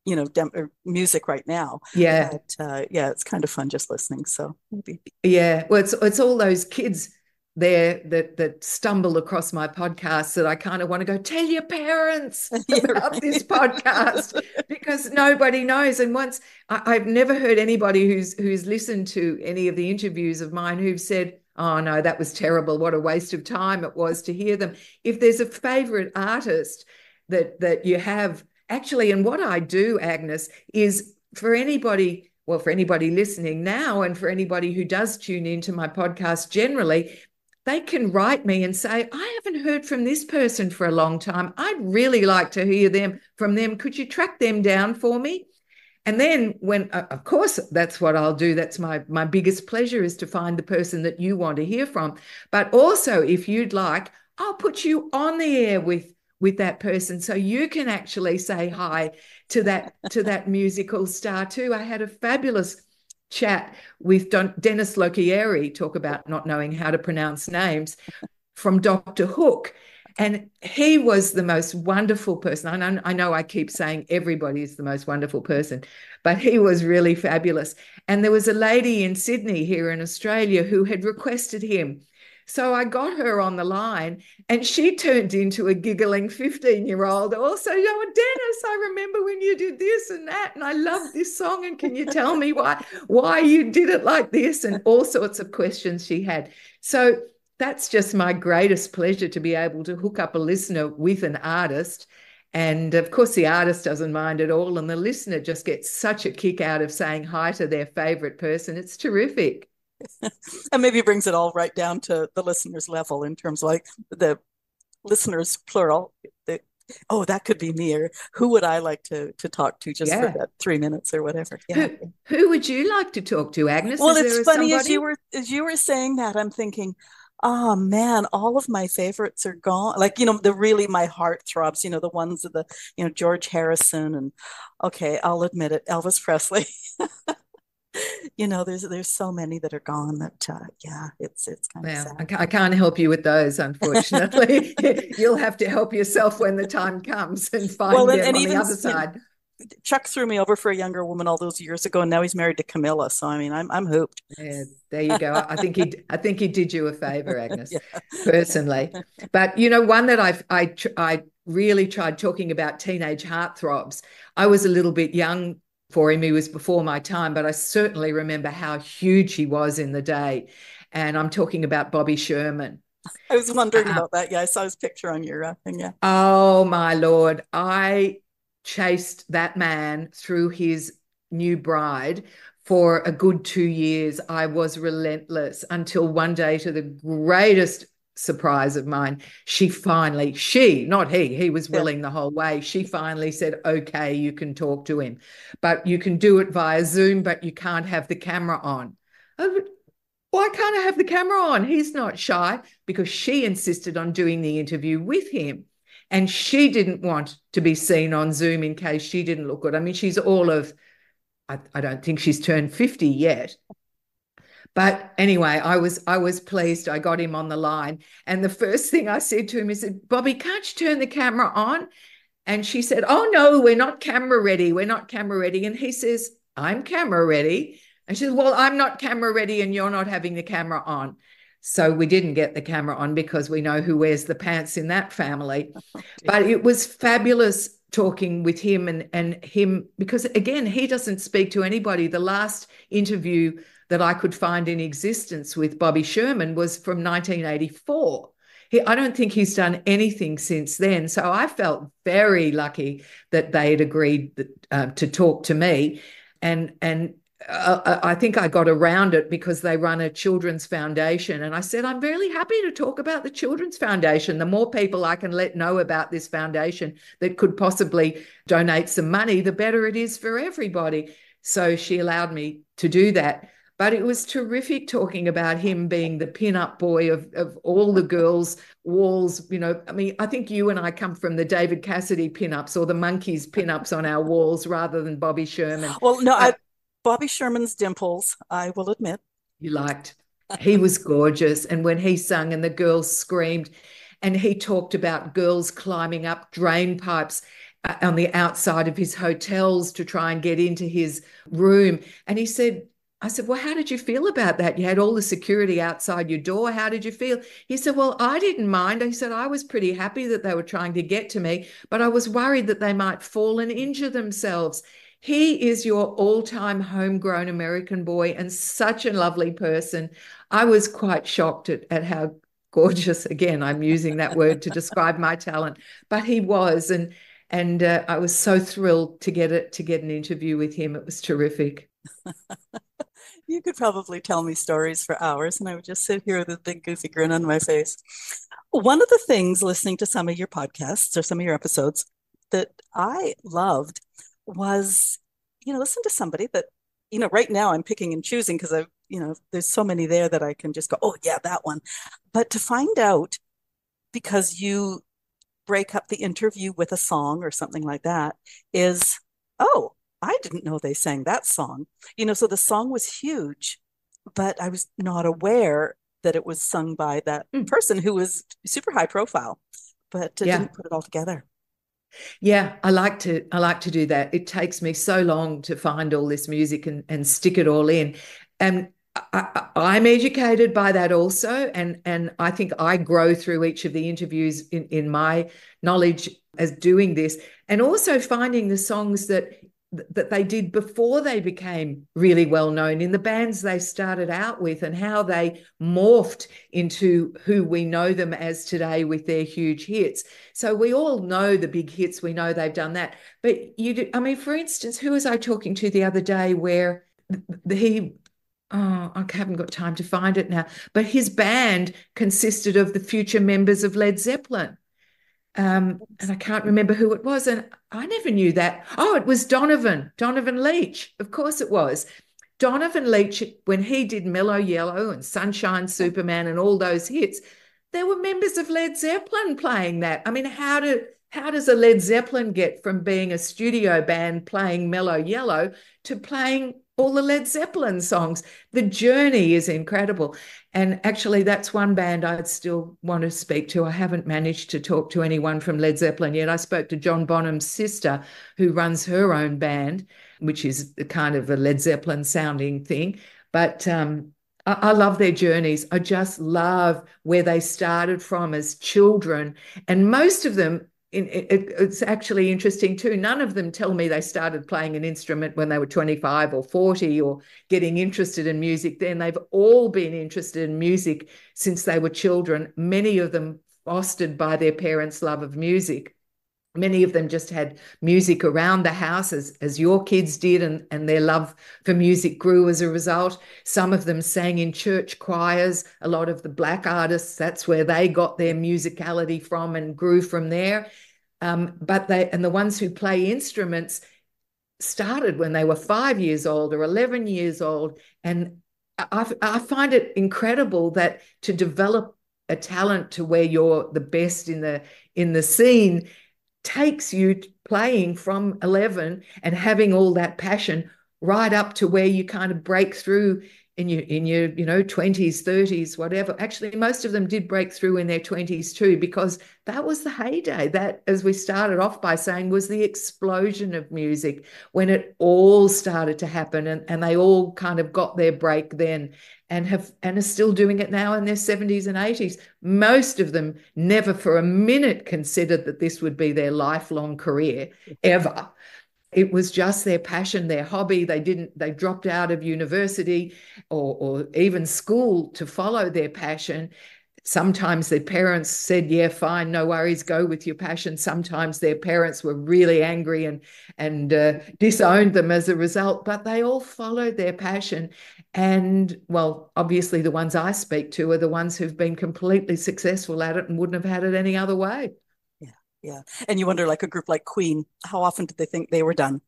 you know dem- music right now yeah but, uh, yeah it's kind of fun just listening so maybe yeah well it's it's all those kids there that that stumble across my podcast that I kind of want to go tell your parents *laughs* about right. this podcast *laughs* because nobody knows. And once I, have never heard anybody who's who's listened to any of the interviews of mine who've said, "Oh no, that was terrible. What a waste of time it was to hear them." If there's a favorite artist that that you have actually, and what I do, Agnes, is for anybody well, for anybody listening now and for anybody who does tune into my podcast generally, they can write me and say, I haven't heard from this person for a long time. I'd really like to hear them from them. Could you track them down for me? And then when uh, of course that's what I'll do that's my my biggest pleasure is to find the person that you want to hear from. But also if you'd like, I'll put you on the air with with that person. So you can actually say hi to that to that musical star too. I had a fabulous chat with Don, dennis Locorriere talk about not knowing how to pronounce names from dr hook. And he was the most wonderful person. I know i keep saying everybody is the most wonderful person but he was really fabulous. And there was a lady in sydney here in australia who had requested him so I got her on the line and she turned into a giggling 15 year old. Also, oh, Dennis, I remember when you did this and that. And I love this song. And can you tell me why, why you did it like this? And all sorts of questions she had. So that's just my greatest pleasure to be able to hook up a listener with an artist. And of course, the artist doesn't mind at all. And the listener just gets such a kick out of saying hi to their favorite person. It's terrific. *laughs* and maybe brings it all right down to the listeners level in terms of like the listeners plural the, oh that could be me or who would i like to to talk to just yeah. for that three minutes or whatever yeah. who, who would you like to talk to agnes well Is it's funny somebody? as you were as you were saying that i'm thinking oh man all of my favorites are gone like you know the really my heart throbs you know the ones of the you know george harrison and okay i'll admit it elvis presley *laughs* you know, there's there's so many that are gone that uh, yeah, it's it's kind well, of sad. I can't help you with those, unfortunately. *laughs* You'll have to help yourself when the time comes and find well, and, them and on even, the other side. Know, Chuck threw me over for a younger woman all those years ago, and now he's married to Camilla. So I mean, I'm I'm hooped. Yeah, there you go. I think he I think he did you a favor, *laughs* Agnes, yeah. personally. But you know, one that I I I really tried talking about teenage heartthrobs. I was a little bit young for him. He was before my time, but I certainly remember how huge he was in the day. And I'm talking about Bobby Sherman. I was wondering uh, about that. Yeah, I saw his picture on your uh, thing. Yeah. Oh my lord, I chased that man through his new bride for a good two years. I was relentless until one day, to the greatest surprise of mine, she finally, she, not he, he was willing yeah. the whole way. She finally said, okay, you can talk to him, but you can do it via Zoom, but you can't have the camera on. Why can't I have the camera on? He's not shy because she insisted on doing the interview with him. And she didn't want to be seen on Zoom in case she didn't look good. I mean, she's all of, I, I don't think she's turned 50 yet. But anyway, I was I was pleased. I got him on the line, and the first thing I said to him is, "Bobby, can't you turn the camera on?" And she said, "Oh no, we're not camera ready. We're not camera ready." And he says, "I'm camera ready." And she said, "Well, I'm not camera ready, and you're not having the camera on." So we didn't get the camera on because we know who wears the pants in that family. *laughs* but it was fabulous talking with him and and him because again he doesn't speak to anybody the last interview that i could find in existence with bobby sherman was from 1984 he, i don't think he's done anything since then so i felt very lucky that they had agreed that, uh, to talk to me and and uh, I think I got around it because they run a children's foundation. And I said, I'm really happy to talk about the Children's Foundation. The more people I can let know about this foundation that could possibly donate some money, the better it is for everybody. So she allowed me to do that. But it was terrific talking about him being the pin-up boy of, of all the girls' walls. You know, I mean, I think you and I come from the David Cassidy pin-ups or the Monkees pin-ups on our walls rather than Bobby Sherman. Well, no, uh, I Bobby Sherman's dimples, I will admit. You liked. He was gorgeous. And when he sung and the girls screamed, and he talked about girls climbing up drain pipes uh, on the outside of his hotels to try and get into his room. And he said, I said, Well, how did you feel about that? You had all the security outside your door. How did you feel? He said, Well, I didn't mind. He said, I was pretty happy that they were trying to get to me, but I was worried that they might fall and injure themselves. He is your all time homegrown American boy and such a lovely person. I was quite shocked at, at how gorgeous, again, I'm using that word to describe my talent, but he was. And and uh, I was so thrilled to get it to get an interview with him. It was terrific. *laughs* you could probably tell me stories for hours, and I would just sit here with a big goofy grin on my face. One of the things listening to some of your podcasts or some of your episodes that I loved was, you know, listen to somebody that, you know, right now I'm picking and choosing because I've, you know, there's so many there that I can just go, oh, yeah, that one. But to find out because you break up the interview with a song or something like that is, oh, I didn't know they sang that song. You know, so the song was huge, but I was not aware that it was sung by that mm. person who was super high profile, but yeah. didn't put it all together. Yeah, I like to I like to do that. It takes me so long to find all this music and, and stick it all in. And I, am educated by that also, and and I think I grow through each of the interviews in, in my knowledge as doing this, and also finding the songs that that they did before they became really well known in the bands they started out with and how they morphed into who we know them as today with their huge hits. So we all know the big hits, we know they've done that. But you do, I mean, for instance, who was I talking to the other day where he oh, I haven't got time to find it now, but his band consisted of the future members of Led Zeppelin. Um, and I can't remember who it was. And I never knew that. Oh, it was Donovan, Donovan Leitch. Of course it was. Donovan Leitch, when he did Mellow Yellow and Sunshine Superman and all those hits, there were members of Led Zeppelin playing that. I mean, how do how does a Led Zeppelin get from being a studio band playing Mellow Yellow to playing all the Led Zeppelin songs. The journey is incredible. And actually, that's one band I'd still want to speak to. I haven't managed to talk to anyone from Led Zeppelin yet. I spoke to John Bonham's sister, who runs her own band, which is kind of a Led Zeppelin sounding thing. But um, I, I love their journeys. I just love where they started from as children. And most of them it, it, it's actually interesting too. None of them tell me they started playing an instrument when they were 25 or 40 or getting interested in music then. They've all been interested in music since they were children, many of them fostered by their parents' love of music. Many of them just had music around the house as, as your kids did, and, and their love for music grew as a result. Some of them sang in church choirs. A lot of the black artists, that's where they got their musicality from and grew from there. Um, but they and the ones who play instruments started when they were five years old or 11 years old. And I, I find it incredible that to develop a talent to where you're the best in the in the scene takes you playing from 11 and having all that passion right up to where you kind of break through in your in your you know 20s 30s whatever. Actually most of them did break through in their 20s too because that was the heyday that as we started off by saying was the explosion of music when it all started to happen and, and they all kind of got their break then and have and are still doing it now in their 70s and 80s most of them never for a minute considered that this would be their lifelong career ever it was just their passion their hobby. They didn't they dropped out of university or, or even school to follow their passion. Sometimes their parents said yeah fine no worries go with your passion. Sometimes their parents were really angry and and uh, disowned them as a result but they all followed their passion. And well obviously the ones i speak to are the ones who've been completely successful at it and wouldn't have had it any other way yeah. And you wonder like a group like queen how often did they think they were done?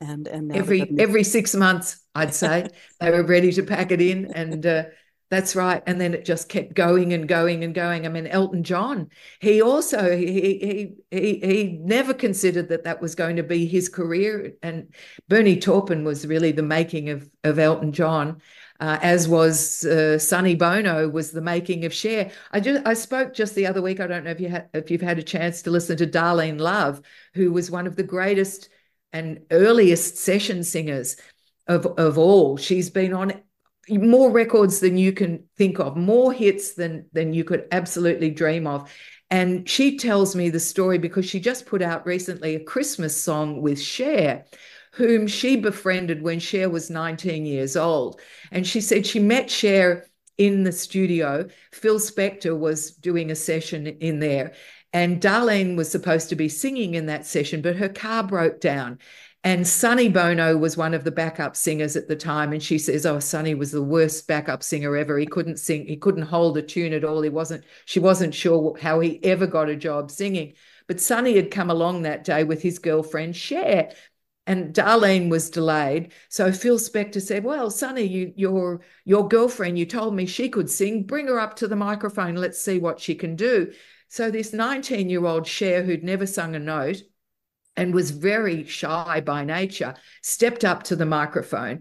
And and every every six months i'd say *laughs* they were ready to pack it in and uh, that's right. And then it just kept going and going and going. I mean elton john he also he he he, he never considered that that was going to be his career. And bernie taupin was really the making of of elton john uh, as was uh, Sonny Bono was the making of Cher. I just I spoke just the other week. I don't know if you had if you've had a chance to listen to Darlene Love, who was one of the greatest and earliest session singers of of all. She's been on more records than you can think of, more hits than than you could absolutely dream of. And she tells me the story because she just put out recently a Christmas song with Cher whom she befriended when Cher was 19 years old. And she said she met Cher in the studio. Phil Spector was doing a session in there. And Darlene was supposed to be singing in that session, but her car broke down. And Sonny Bono was one of the backup singers at the time. And she says, Oh, Sonny was the worst backup singer ever. He couldn't sing, he couldn't hold a tune at all. He wasn't, she wasn't sure how he ever got a job singing. But Sonny had come along that day with his girlfriend Cher and Darlene was delayed. So Phil Spector said, "Well, Sonny, you, your your girlfriend, you told me she could sing. Bring her up to the microphone. Let's see what she can do." So this 19-year-old Cher who'd never sung a note and was very shy by nature, stepped up to the microphone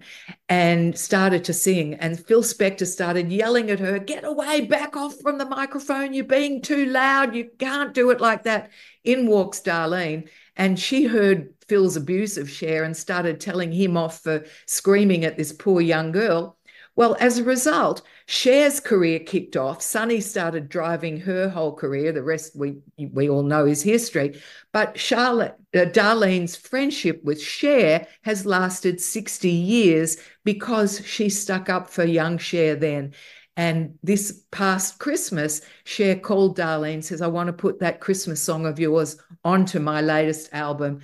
and started to sing. And Phil Spector started yelling at her, Get away, back off from the microphone. You're being too loud. You can't do it like that. In walks Darlene. And she heard Phil's abuse of Cher and started telling him off for screaming at this poor young girl. Well, as a result, Cher's career kicked off. Sonny started driving her whole career. The rest we we all know is history. But Charlotte, uh, Darlene's friendship with Cher has lasted 60 years because she stuck up for young Cher then. And this past Christmas, Cher called Darlene, and says, I want to put that Christmas song of yours onto my latest album.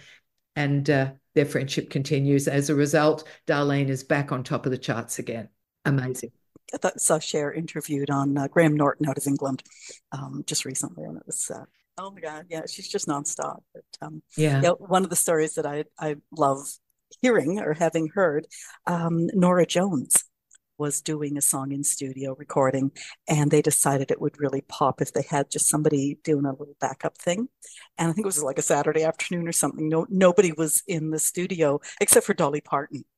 And uh, their friendship continues. As a result, Darlene is back on top of the charts again. Amazing. I thought saw Cher interviewed on uh, Graham Norton out of England um, just recently, and it was uh, oh my god, yeah, she's just nonstop. But um, yeah. yeah, one of the stories that I I love hearing or having heard, um, Norah Jones was doing a song in studio recording and they decided it would really pop if they had just somebody doing a little backup thing. And i think it was like a saturday afternoon or something. No nobody was in the studio except for dolly parton. *laughs*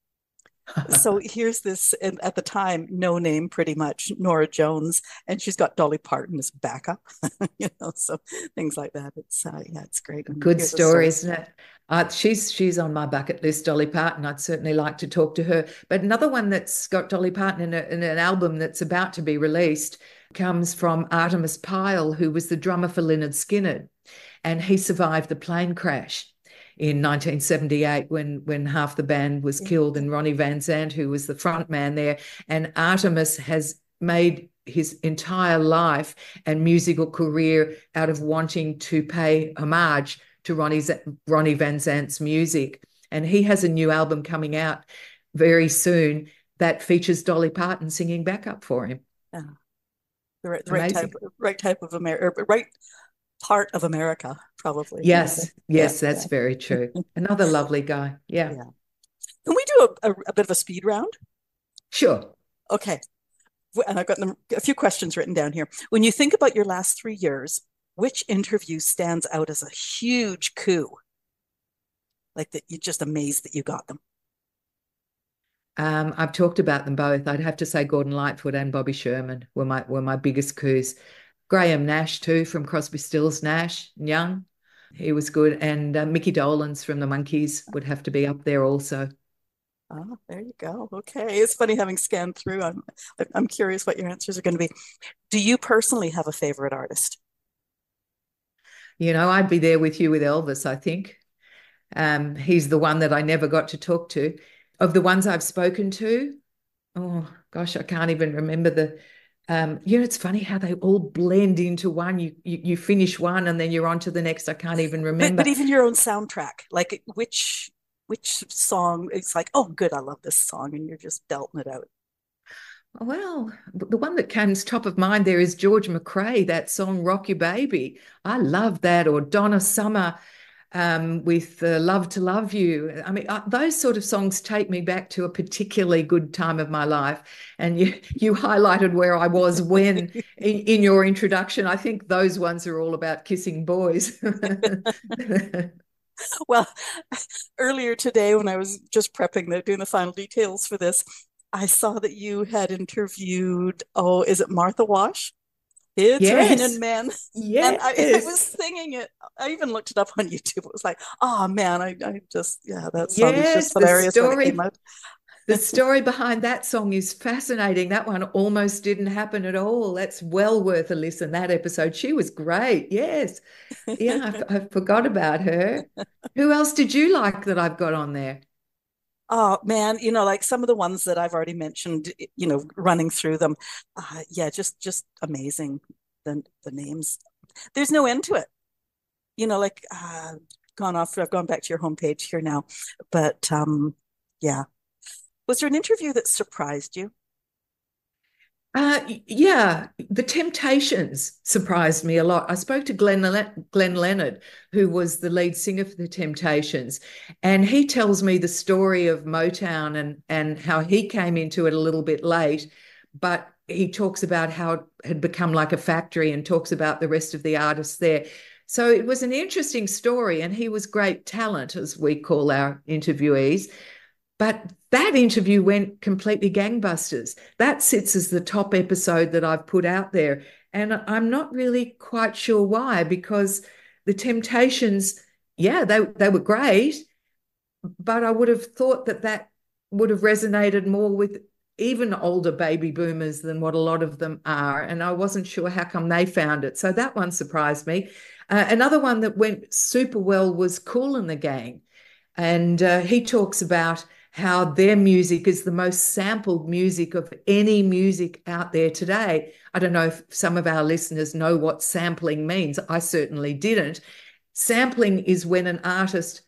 So here's this and at the time no name pretty much Norah jones and she's got dolly parton as backup *laughs* you know so things like that. It's uh, yeah it's great. Good story isn't it uh, she's she's on my bucket list dolly parton. I'd certainly like to talk to her. But another one that's got dolly parton in, a, in an album that's about to be released comes from Artimus Pyle who was the drummer for Lynyrd Skynyrd and he survived the plane crash in 1978 when when half the band was killed and Ronnie Van Zant who was the front man there. And Artimus has made his entire life and musical career out of wanting to pay homage to Ronnie's, Ronnie Van Zant's music and he has a new album coming out very soon that features Dolly Parton singing backup for him. Yeah. The right, the right type, right type of America, er, right part of America, probably. Yes, yes, yeah, that's very true. *laughs* Another lovely guy. Yeah. yeah. Can we do a, a, a, bit of a speed round? Sure. Okay. And I've got a few questions written down here. When you think about your last three years, which interview stands out as a huge coup? Like that you're just amazed that you got them. Um, I've talked about them both. I'd have to say Gordon Lightfoot and Bobby Sherman were my were my biggest coups. Graham Nash too from Crosby, Stills, Nash Young, he was good, and uh, Mickey Dolenz from the Monkees would have to be up there also. Oh, there you go. Okay, it's funny having scanned through. I'm I'm curious what your answers are going to be. Do you personally have a favorite artist? You know, I'd be there with you with Elvis. I think um, he's the one that I never got to talk to. Of the ones I've spoken to, oh gosh, I can't even remember the. Um, you know, it's funny how they all blend into one. You, you you finish one and then you're on to the next. I can't even remember. But, but even your own soundtrack, like which which song? It's like, oh, good, I love this song, and you're just belting it out. Well, the one that comes top of mind there is George McCrae, that song Rock Your Baby. I love that. Or Donna Summer um, with uh, Love to Love You. I mean, uh, those sort of songs take me back to a particularly good time of my life. And you, *laughs* you highlighted where I was when *laughs* in, in your introduction. I think those ones are all about kissing boys. *laughs* well, earlier today, when I was just prepping the doing the final details for this, I saw that you had interviewed. Oh, is it Martha Wash? It's yes. raining men. Yes. And I, I, was singing it. I even looked it up on YouTube. It was like, oh man, I, I just, yeah, that song yes, is just hilarious story, came out. *laughs* the story behind that song is fascinating. That one almost didn't happen at all. That's well worth a listen. That episode, she was great. Yes. Yeah, I, I forgot about her. Who else did you like that I've got on there? Oh man, you know, like some of the ones that I've already mentioned, you know, running through them, uh, yeah, just just amazing. The the names, there's no end to it. You know, like uh, gone off. I've gone back to your homepage here now, but um, yeah. Was there an interview that surprised you? Uh, yeah, the Temptations surprised me a lot. I spoke to Glenn, Le- Glenn Leonard, who was the lead singer for the Temptations, and he tells me the story of Motown and and how he came into it a little bit late, but he talks about how it had become like a factory and talks about the rest of the artists there. So it was an interesting story, and he was great talent, as we call our interviewees. But that interview went completely gangbusters. That sits as the top episode that I've put out there. And I'm not really quite sure why, because the Temptations, yeah, they, they were great, but I would have thought that that would have resonated more with even older baby boomers than what a lot of them are. And I wasn't sure how come they found it. So that one surprised me. Uh, another one that went super well was Kool in the Gang. And uh, he talks about how their music is the most sampled music of any music out there today. I don't know if some of our listeners know what sampling means. I certainly didn't. Sampling is when an artist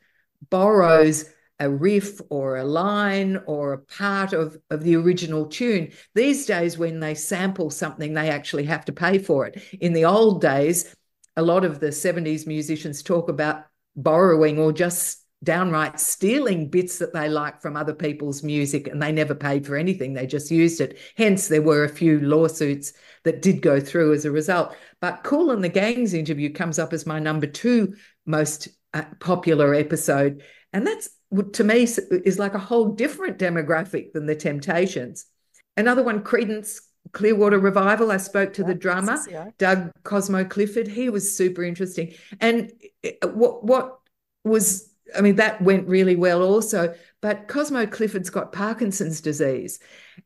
borrows a riff or a line or a part of, of the original tune. These days, when they sample something, they actually have to pay for it. In the old days, a lot of the 70s musicians talk about borrowing or just downright stealing bits that they like from other people's music and they never paid for anything they just used it hence there were a few lawsuits that did go through as a result but Kool and the gang's interview comes up as my number two most uh, popular episode and that's to me is like a whole different demographic than the temptations another one Creedence Clearwater Revival. I spoke to the drummer, Doug Cosmo Clifford. He was super interesting. And uh, what what was I mean, that went really well also. But Cosmo Clifford's got Parkinson's disease.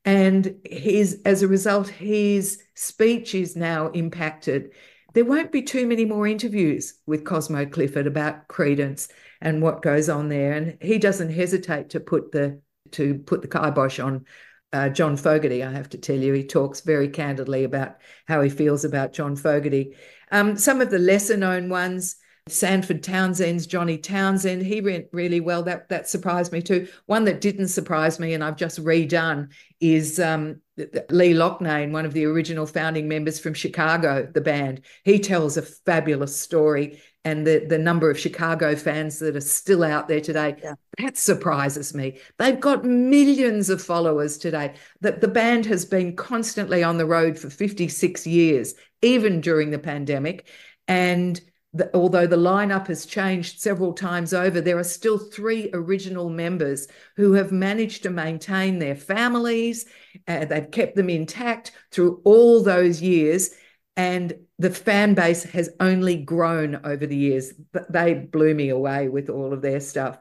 And his, as a result, his speech is now impacted. There won't be too many more interviews with Cosmo Clifford about Creedence and what goes on there. And he doesn't hesitate to put the to put the kibosh on uh, John Fogerty. I have to tell you, he talks very candidly about how he feels about John Fogerty. Um, some of the lesser known ones Sanford Townsend's Johnny Townsend, he went really well. That that surprised me too. One that didn't surprise me, and I've just redone, is um, Lee Loughnane, one of the original founding members from Chicago, the band. He tells a fabulous story, and the the number of Chicago fans that are still out there today, yeah. that surprises me. They've got millions of followers today. That the band has been constantly on the road for 56 years, even during the pandemic, and the, although the lineup has changed several times over, there are still three original members who have managed to maintain their families. Uh, they've kept them intact through all those years. And the fan base has only grown over the years. They blew me away with all of their stuff.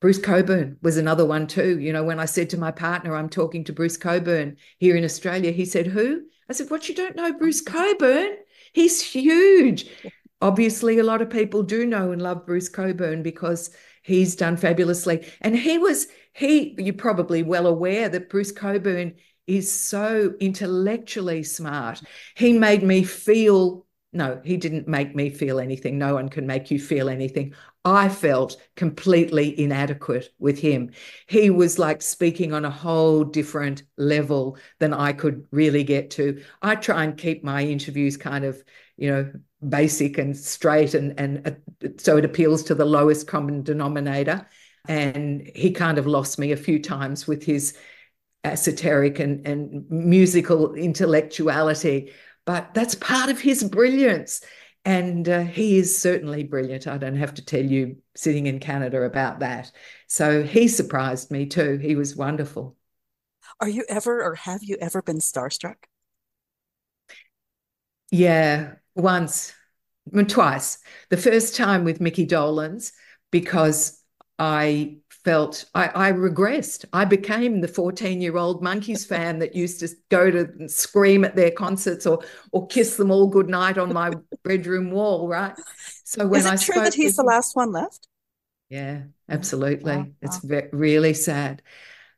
Bruce Cockburn was another one too. You know, when I said to my partner, I'm talking to Bruce Cockburn here in Australia, he said, Who? I said, What, you don't know Bruce Cockburn? He's huge obviously a lot of people do know and love Bruce Cockburn because he's done fabulously. And he was he you're probably well aware that Bruce Cockburn is so intellectually smart. He made me feel no, he didn't make me feel anything. No one can make you feel anything. I felt completely inadequate with him. He was like speaking on a whole different level than I could really get to. I try and keep my interviews kind of, you know, basic and straight and and uh, so it appeals to the lowest common denominator. And he kind of lost me a few times with his esoteric and, and musical intellectuality. But that's part of his brilliance. And uh, he is certainly brilliant. I don't have to tell you sitting in canada about that. So he surprised me too. He was wonderful. Are you ever or have you ever been starstruck? Yeah once, twice. The first time with Mickey Dolenz because I felt I, I, regressed. I became the 14 year old Monkees fan that used to go to scream at their concerts or or kiss them all goodnight on my *laughs* bedroom wall, right? So when Is it I true that he's the last one left? Yeah, absolutely. Wow, wow. It's ve- really sad.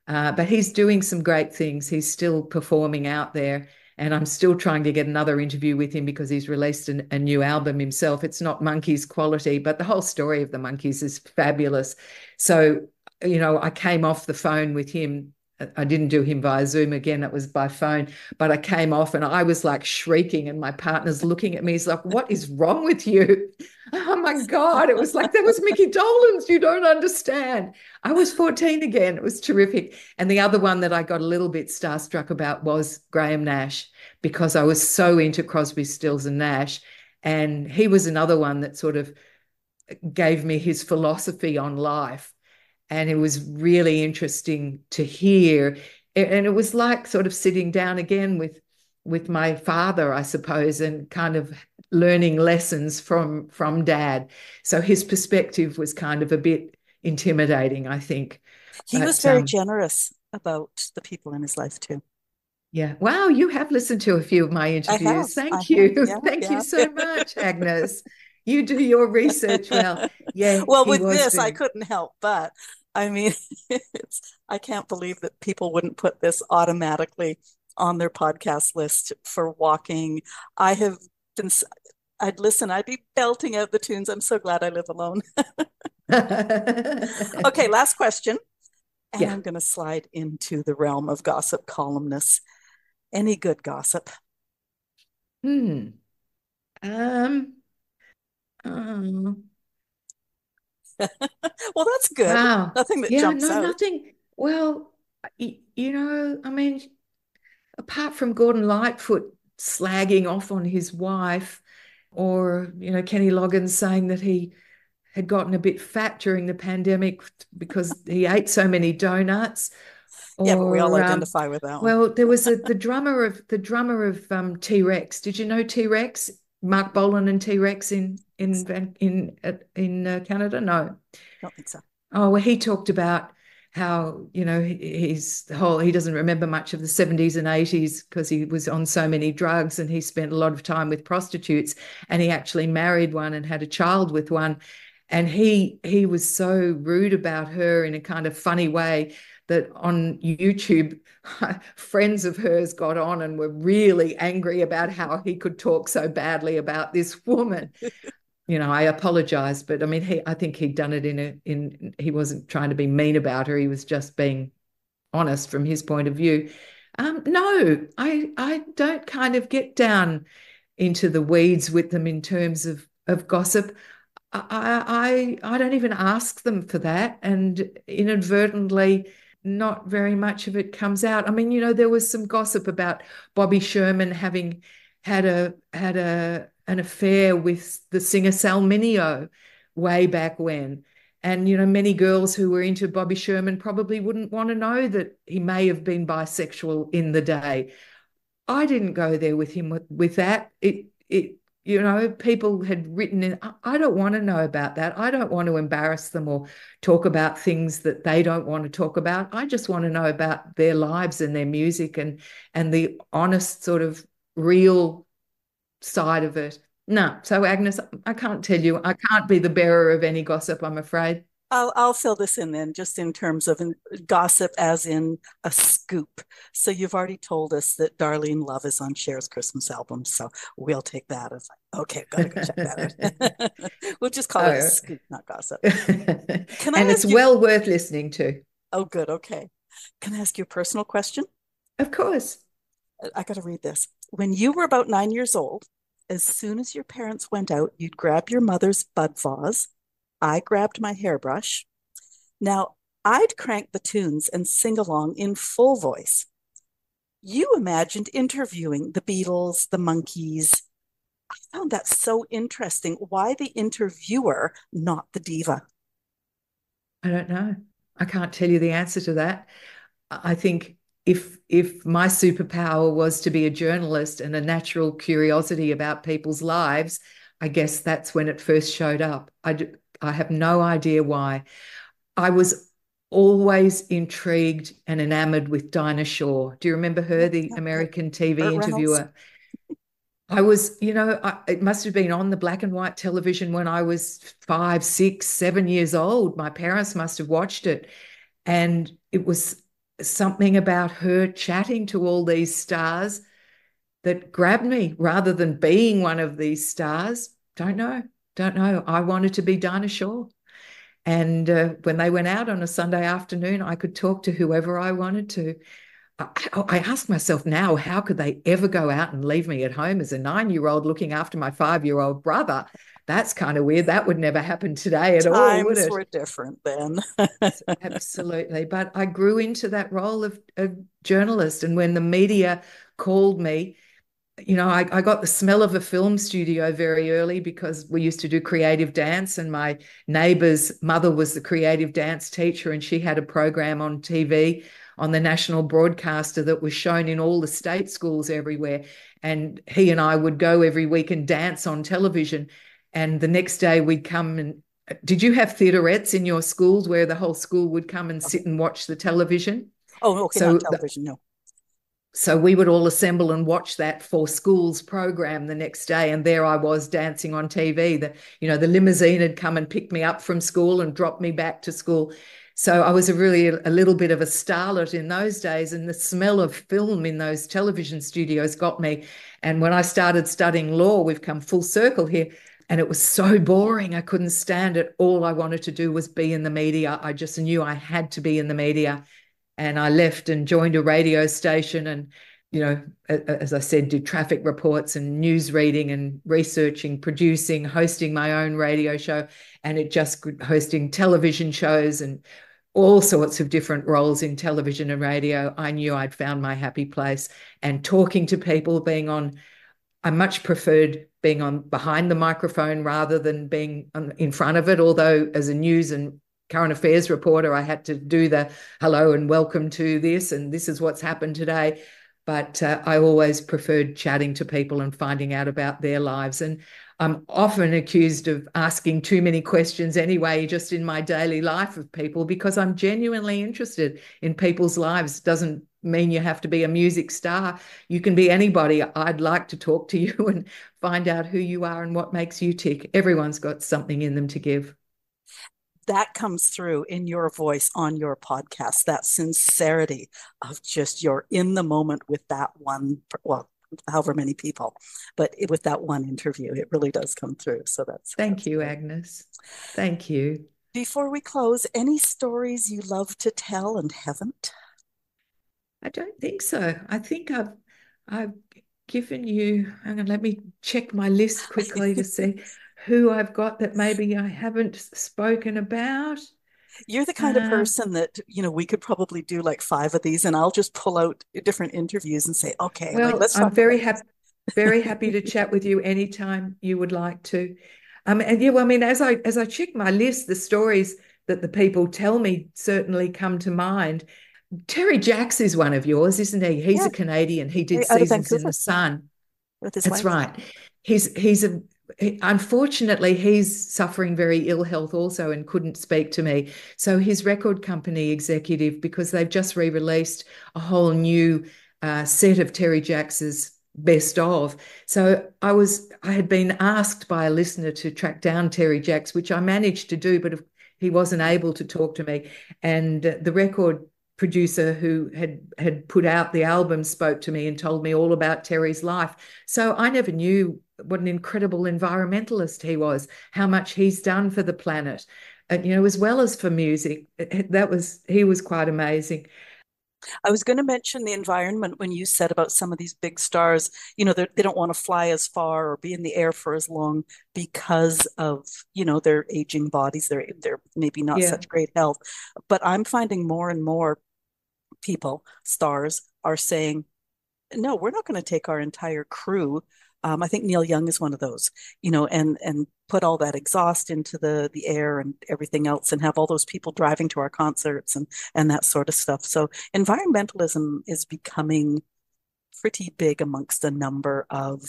Uh, but he's doing some great things. He's still performing out there and I'm still trying to get another interview with him because he's released an, a new album himself. It's not Monkees quality, but the whole story of the Monkees is fabulous. So, you know, I came off the phone with him I didn't do him via Zoom again, it was by phone, but I came off and I was like shrieking, and my partner's looking at me. He's like, What is wrong with you? *laughs* Oh my God. It was like, That was Mickey Dolenz. You don't understand. I was 14 again. It was terrific. And the other one that I got a little bit starstruck about was Graham Nash, because I was so into Crosby, Stills, and Nash. And he was another one that sort of gave me his philosophy on life and it was really interesting to hear. And it was like sort of sitting down again with with my father i suppose and kind of learning lessons from from dad. So his perspective was kind of a bit intimidating i think. He but, was very um, generous about the people in his life too. Yeah. Wow you have listened to a few of my interviews. thank I you. yeah, thank yeah. you so much agnes. You do your research well. *laughs* Yeah well with this i couldn't help but I mean, *laughs* it's I can't believe that people wouldn't put this automatically on their podcast list for walking. I have been I'd listen, I'd be belting out the tunes. I'm so glad I live alone. *laughs* *laughs* okay, last question. And yeah. I'm going to slide into the realm of gossip columnists. Any good gossip? Hmm. Um, um *laughs* well, that's good. Wow. Nothing that yeah, jumps no, out. Nothing. Well, you know, I mean, apart from Gordon Lightfoot slagging off on his wife, or you know, Kenny Loggins saying that he had gotten a bit fat during the pandemic because he ate so many donuts. Or, *laughs* yeah, but we all um, identify um, with that. One. Well, there was a, the *laughs* drummer of the drummer of um, T Rex. Did you know T Rex? Marc Bolan and T Rex in in in in uh, Canada? No, I don't think so. Oh well, he talked about how you know he's whole he doesn't remember much of the 70s and 80s because he was on so many drugs and he spent a lot of time with prostitutes and he actually married one and had a child with one and he he was so rude about her in a kind of funny way that on YouTube, *laughs* friends of hers got on and were really angry about how he could talk so badly about this woman. you know, I apologize, but I mean, he, I think he'd done it in a, in, he wasn't trying to be mean about her. He was just being honest from his point of view. Um, no, I, I don't kind of get down into the weeds with them in terms of, of gossip. I, I, I don't even ask them for that. And inadvertently, not very much of it comes out. I mean, you know, there was some gossip about Bobby Sherman having had a had a an affair with the singer Sal Mineo way back when. And you know, many girls who were into Bobby Sherman probably wouldn't want to know that he may have been bisexual in the day. I didn't go there with him with, with that. It it you know, people had written in, I don't want to know about that. I don't want to embarrass them or talk about things that they don't want to talk about. I just want to know about their lives and their music and and the honest sort of real side of it. No. So Agnes, I can't tell you. I can't be the bearer of any gossip, I'm afraid. I'll, I'll fill this in then, just in terms of gossip, as in a scoop. So you've already told us that Darlene Love is on Cher's Christmas album, so we'll take that as okay. Gotta go check that out. *laughs* we'll just call oh. it a oh. scoop, not gossip. *laughs* Can I and it's you... well worth listening to. Oh, good. Okay. Can I ask you a personal question? Of course. Uh, I got to read this. When you were about nine years old, as soon as your parents went out, you'd grab your mother's bud vase I grabbed my hairbrush. Now, I'd crank the tunes and sing along in full voice. You imagined interviewing the Beatles, the Monkees. I found that so interesting. Why the interviewer, not the diva? I don't know. I can't tell you the answer to that. I think if if my superpower was to be a journalist and a natural curiosity about people's lives, I guess that's when it first showed up. I I have no idea why. I was always intrigued and enamored with Dinah Shore. Do you remember her, the American TV interviewer? I was, you know, I, it must have been on the black and white television when I was five, six, seven years old. My parents must have watched it. And it was something about her chatting to all these stars that grabbed me rather than being one of these stars. Don't know. Don't know. I wanted to be Dinah Shore. And uh, when they went out on a Sunday afternoon, I could talk to whoever I wanted to. I, I ask myself now, how could they ever go out and leave me at home as a nine year old looking after my five year old brother? That's kind of weird. That would never happen today at Times all, would it? were different then. *laughs* Absolutely. But I grew into that role of, of journalist. And when the media called me, you know, I, I, got the smell of a film studio very early because we used to do creative dance, and my neighbor's mother was the creative dance teacher, and she had a program on TV on the national broadcaster that was shown in all the state schools everywhere. And he and I would go every week and dance on television. And the next day we'd come and did you have theaterettes in your schools where the whole school would come and sit and watch the television? Oh, okay, so not television, no so we would all assemble and watch that for school's program the next day and there i was dancing on tv the you know the limousine had come and picked me up from school and dropped me back to school. So i was a really a little bit of a starlet in those days and the smell of film in those television studios got me. And when i started studying law we've come full circle here and it was so boring. I couldn't stand it. All i wanted to do was be in the media. I just knew i had to be in the media and I left and joined a radio station and you know as I said did traffic reports and news reading and researching producing hosting my own radio show. And it just hosting television shows and all sorts of different roles in television and radio. I knew I'd found my happy place and talking to people being on I much preferred being on behind the microphone rather than being in front of it although as a news and current affairs reporter, I had to do the hello and welcome to this, and this is what's happened today. But uh, I always preferred chatting to people and finding out about their lives. And I'm often accused of asking too many questions anyway, just in my daily life of people, because I'm genuinely interested in people's lives. Doesn't mean you have to be a music star. You can be anybody. I'd like to talk to you *laughs* and find out who you are and what makes you tick. Everyone's got something in them to give that comes through in your voice on your podcast that sincerity of just you're in the moment with that one well however many people but with that one interview it really does come through. So that's thank that's you great. agnes. Thank you. Before we close any stories you love to tell and haven't? I don't think so. I think i've i've given you hang on let me check my list quickly to *laughs* see who I've got that maybe I haven't spoken about. You're the kind uh, of person that, you know, we could probably do like five of these and I'll just pull out different interviews and say, okay, well, like, let's I'm very happy. Very happy to *laughs* chat with you anytime you would like to. Um, and yeah, well, I mean, as I as I check my list, the stories that the people tell me certainly come to mind. Terry Jacks is one of yours, isn't he? He's yeah. a Canadian. He did Seasons in the Sun. That's wife. right. He's he's a unfortunately he's suffering very ill health also and couldn't speak to me. So his record company executive, because they've just re-released a whole new uh, set of Terry Jacks's best of. So I was I had been asked by a listener to track down Terry Jacks, which I managed to do, but he wasn't able to talk to me. And the record producer who had had put out the album spoke to me and told me all about Terry's life. So I never knew what an incredible environmentalist he was, how much he's done for the planet, and you know, as well as for music. That was he was quite amazing. I was going to mention the environment when you said about some of these big stars, you know, they don't want to fly as far or be in the air for as long because of, you know, their aging bodies. They're, they're maybe not yeah. such great health. But I'm finding more and more people, stars, are saying, no, we're not going to take our entire crew um, I think Neil Young is one of those, you know, and and put all that exhaust into the the air and everything else, and have all those people driving to our concerts and and that sort of stuff. So environmentalism is becoming pretty big amongst a number of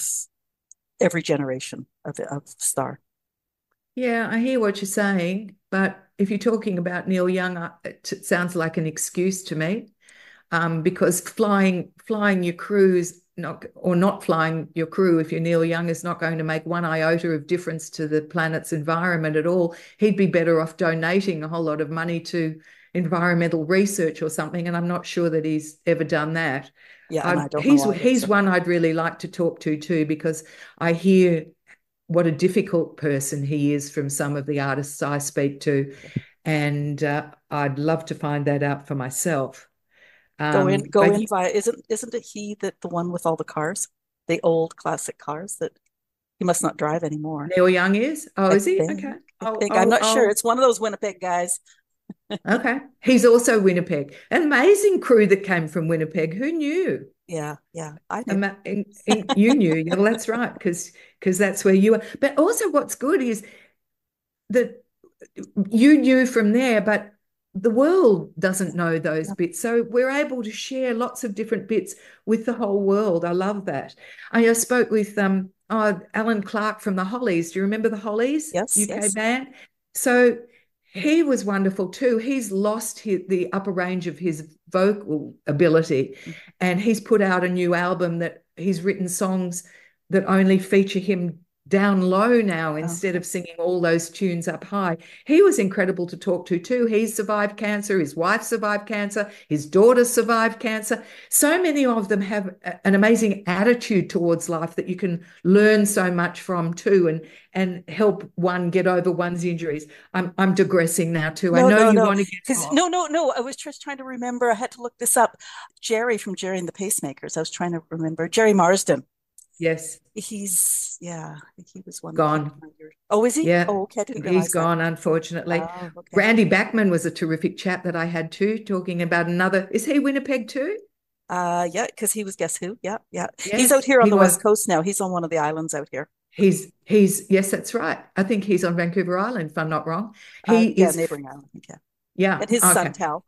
every generation of of star. Yeah, I hear what you're saying, but if you're talking about Neil Young, it sounds like an excuse to me, um, because flying flying your crews not or not flying your crew if you're Neil Young is not going to make one iota of difference to the planet's environment at all. He'd be better off donating a whole lot of money to environmental research or something, and I'm not sure that he's ever done that. Yeah, he's he's one I'd really like to talk to too because I hear what a difficult person he is from some of the artists I speak to, and uh, I'd love to find that out for myself. Um, go in, go in via. Isn't isn't it he that the one with all the cars, the old classic cars that he must not drive anymore? Neil Young is. Oh, I is he? Think, okay. I. Oh, I'm not oh, sure. It's one of those Winnipeg guys. *laughs* okay, he's also Winnipeg. An amazing crew that came from Winnipeg. Who knew? Yeah, yeah, I knew. in, in, you knew. well, that's right, because because that's where you are. But also, what's good is that you knew from there, but the world doesn't know those bits. So we're able to share lots of different bits with the whole world. I love that. I spoke with um oh, Alan Clark from the Hollies. Do you remember the Hollies? Yes. UK yes. band. So he was wonderful too. He's lost his, the upper range of his vocal ability, mm. and he's put out a new album that he's written songs that only feature him down low now oh. instead of singing all those tunes up high. He was incredible to talk to too. He survived cancer, his wife survived cancer, his daughter survived cancer. So many of them have an amazing attitude towards life that you can learn so much from too and and help one get over one's injuries. I'm I'm digressing now too. No, I know no, you no. want to get No, no, no. I was just trying to remember. I had to look this up. Gerry from Gerry and the Pacemakers. I was trying to remember. Gerry Marsden Yes. He's yeah, he was one gone. Oh, is he? Yeah. Oh, okay. He's gone, that. unfortunately. Oh, okay. Randy Bachman was a terrific chap that I had too, talking about another. Is he Winnipeg too? Uh yeah, because he was guess who? Yeah, yeah. Yes, he's out here on the was. west coast now. He's on one of the islands out here. He's he's yes, that's right. I think he's on Vancouver Island, if I'm not wrong. He uh, yeah, is neighboring island. Yeah. Yeah. And his okay. son Tal.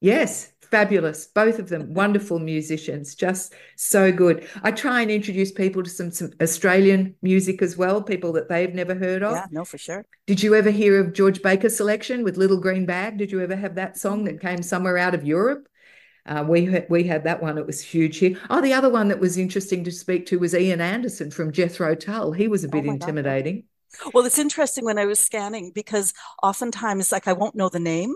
Yes, fabulous both of them wonderful musicians just so good i try and introduce people to some, some australian music as well people that they've never heard of yeah no for sure did you ever hear of george baker selection with little green bag did you ever have that song that came somewhere out of europe uh, we we had that one. It was huge here. Oh, the other one that was interesting to speak to was Ian Anderson from Jethro Tull. He was a bit oh intimidating. God. Well, it's interesting when I was scanning because oftentimes, like, I won't know the name,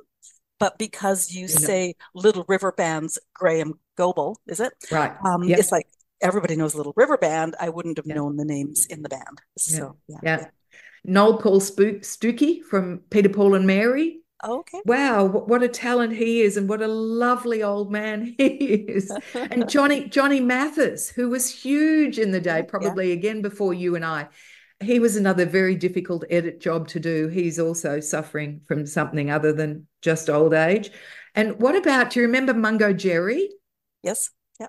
but because you say Little River Band's Graham Goble, is it? Right. Um, yep. It's like everybody knows Little River Band. I wouldn't have known the names in the band. So yeah. yeah. yeah. Noel Paul Spook Stookey from Peter Paul and Mary. Oh, okay. Wow, what a talent he is, and what a lovely old man *laughs* he is. and Johnny Johnny Mathis, who was huge in the day, *laughs* probably yeah. again before you and I he was another very difficult edit job to do. He's also suffering from something other than just old age. And what about, do you remember Mungo Jerry? Yes. Yeah.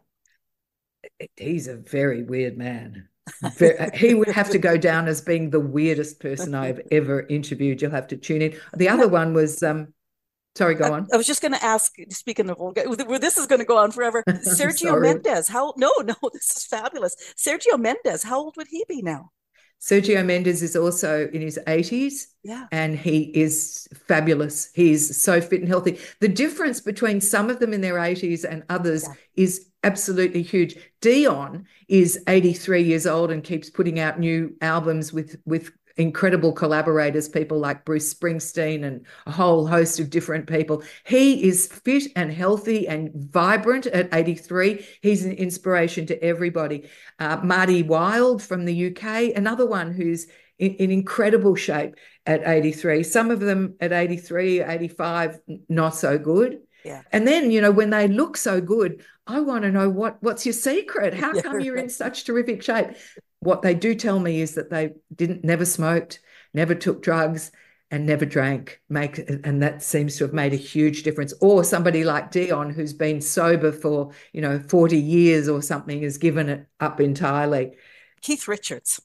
He's a very weird man. *laughs* He would have to go down as being the weirdest person I've *laughs* ever interviewed. You'll have to tune in. The other one was um, Sorry, go on. I, I was just going to ask. Speaking of this is going to go on forever. *laughs* Sergio Mendes, How? No, no, this is fabulous. Sergio Mendes, How old would he be now? Sergio Mendes is also in his 80s. Yeah. And he is fabulous. He's so fit and healthy. The difference between some of them in their 80s and others yeah. is absolutely huge. Dion is 83 years old and keeps putting out new albums with with incredible collaborators, people like Bruce Springsteen and a whole host of different people. He is fit and healthy and vibrant at 83. He's an inspiration to everybody. Uh, Marty Wilde from the UK, another one who's in, in, incredible shape at 83. Some of them at 83, 85, not so good. Yeah. And then, you know, when they look so good, I want to know what what's your secret? How come you're in such terrific shape? what they do tell me is that they didn't never smoked, never took drugs, and never drank. Make and that seems to have made a huge difference. Or somebody like Dion, who's been sober for you know forty years or something, has given it up entirely. Keith Richards.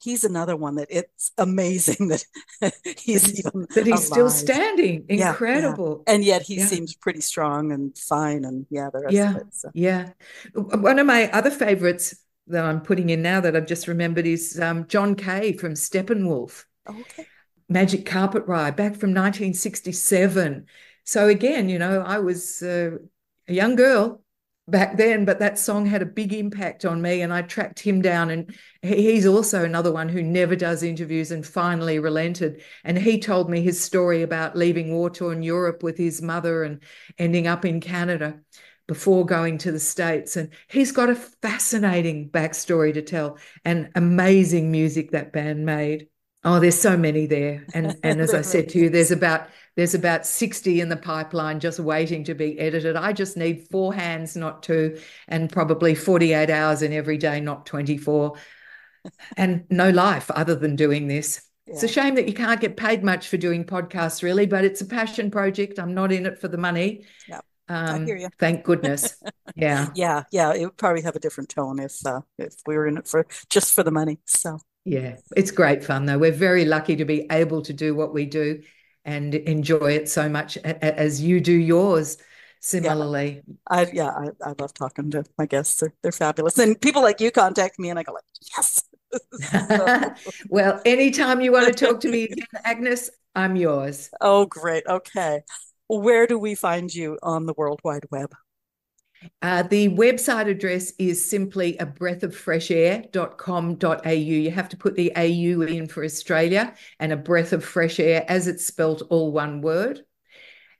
He's another one that it's amazing *laughs* that he's even that he's alive. still standing. Incredible, yeah, yeah. and yet he yeah. seems pretty strong and fine. And yeah, the rest yeah, of it. So. Yeah, one of my other favorites that I'm putting in now that I've just remembered is um, John Kay from Steppenwolf. okay. Magic Carpet Ride back from 1967. So again, you know, I was uh, a young girl back then, but that song had a big impact on me, and I tracked him down. And he's also another one who never does interviews and finally relented. And he told me his story about leaving war torn Europe with his mother and ending up in Canada before going to the States. And he's got a fascinating backstory to tell and amazing music that band made. Oh, there's so many there. And and as I said to you, there's *laughs* about there's about 60 in the pipeline just waiting to be edited. I just need four hands, not two, and probably 48 hours in every day, not 24. And no life other than doing this. Yeah. It's a shame that you can't get paid much for doing podcasts, really, but it's a passion project. I'm not in it for the money. Yep. Um, I hear you. Thank goodness. *laughs* Yeah. yeah. Yeah. It would probably have a different tone if uh, if we were in it for just for the money. So yeah, it's great fun though. We're very lucky to be able to do what we do and enjoy it so much as you do yours similarly. Yeah, I yeah, I, I love talking to my guests. They're they're fabulous. And people like you contact me and I go like, yes. *laughs* well, anytime you want to talk to me again, *laughs* Agnes, I'm yours. Oh, great. Okay where do we find you on the World Wide Web? Uh, the website address is simply a breath of fresh air.com.au. You have to put the AU in for Australia and a breath of fresh air as it's spelt all one word.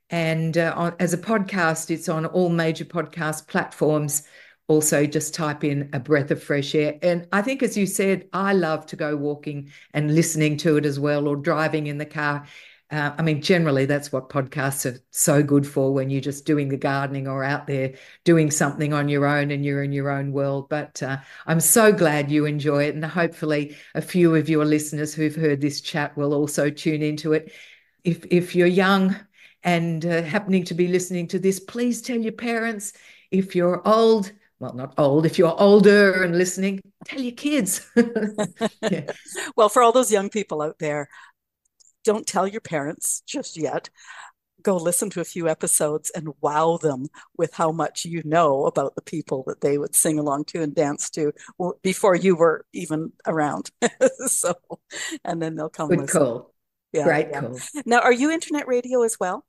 And uh, on, as a podcast, it's on all major podcast platforms. Also, just type in a breath of fresh air. And I think, as you said, I love to go walking and listening to it as well, or driving in the car. Uh, I mean, generally, that's what podcasts are so good for when you're just doing the gardening or out there doing something on your own and you're in your own world. But uh, I'm so glad you enjoy it. And hopefully, a few of your listeners who've heard this chat will also tune into it. If, if you're young and uh, happening to be listening to this, please tell your parents. If you're old, well, not old, if you're older and listening, tell your kids. *laughs* *laughs* Well, for all those young people out there, don't tell your parents just yet. Go listen to a few episodes and wow them with how much you know about the people that they would sing along to and dance to before you were even around. *laughs* so, and then they'll come. Good listen. call. Yeah, Great yeah. call. Now, are you internet radio as well?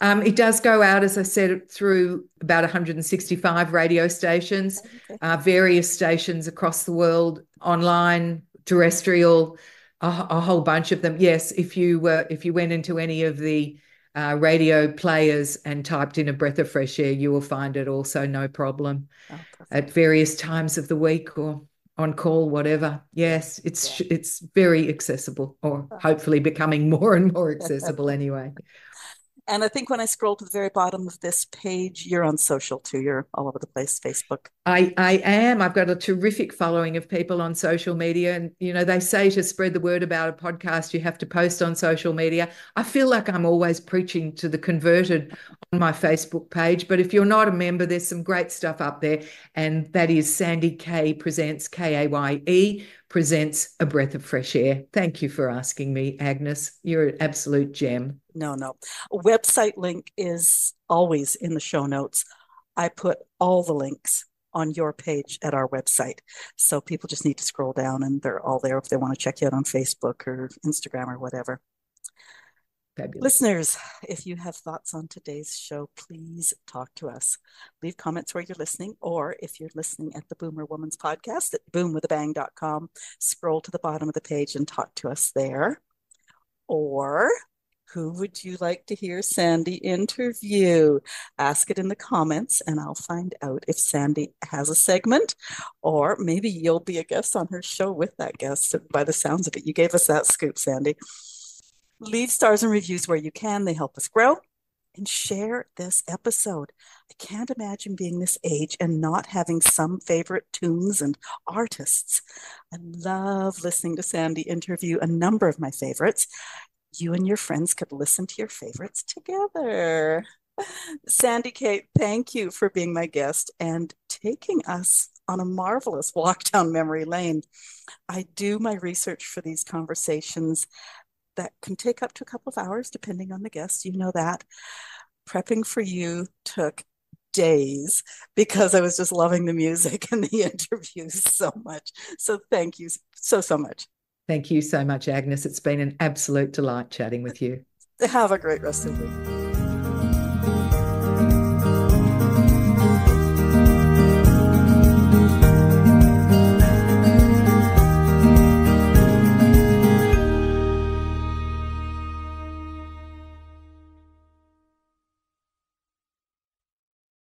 Um, it does go out, as I said, through about 165 radio stations, okay. uh, various stations across the world, online, terrestrial, a, a, whole bunch of them. Yes, if you were if you went into any of the uh, radio players and typed in a breath of fresh air, you will find it also no problem oh, at various times of the week or on call, whatever. Yes, it's yeah. it's very accessible, or hopefully becoming more and more *laughs* accessible anyway. And I think when I scroll to the very bottom of this page, you're on social too. You're all over the place, Facebook. I, I am. I've got a terrific following of people on social media. And, you know, they say to spread the word about a podcast, you have to post on social media. I feel like I'm always preaching to the converted on my Facebook page. But if you're not a member, there's some great stuff up there. And that is Sandy Kaye Presents, K A Y E, presents A Breath of Fresh Air. Thank you for asking me, Agnes. You're an absolute gem. No, no. Website link is always in the show notes. I put all the links on your page at our website. So people just need to scroll down and they're all there if they want to check you out on Facebook or Instagram or whatever. Fabulous. Listeners, if you have thoughts on today's show, please talk to us. Leave comments where you're listening, or if you're listening at the Boomer Woman's podcast at boomwithabang.com, scroll to the bottom of the page and talk to us there. Or who would you like to hear Sandy interview? Ask it in the comments and I'll find out if Sandy has a segment or maybe you'll be a guest on her show with that guest. By the sounds of it, you gave us that scoop, Sandy. Leave stars and reviews where you can, they help us grow. And share this episode. I can't imagine being this age and not having some favorite tunes and artists. I love listening to Sandy interview a number of my favorites you and your friends could listen to your favorites together. Sandy Kaye, thank you for being my guest and taking us on a marvelous walk down memory lane. I do my research for these conversations that can take up to a couple of hours, depending on the guest. You know that. Prepping for you took days because I was just loving the music *laughs* and the interviews so much. So thank you so, so much. Thank you so much, Agnes. It's been an absolute delight chatting with you. Have a great rest of the week.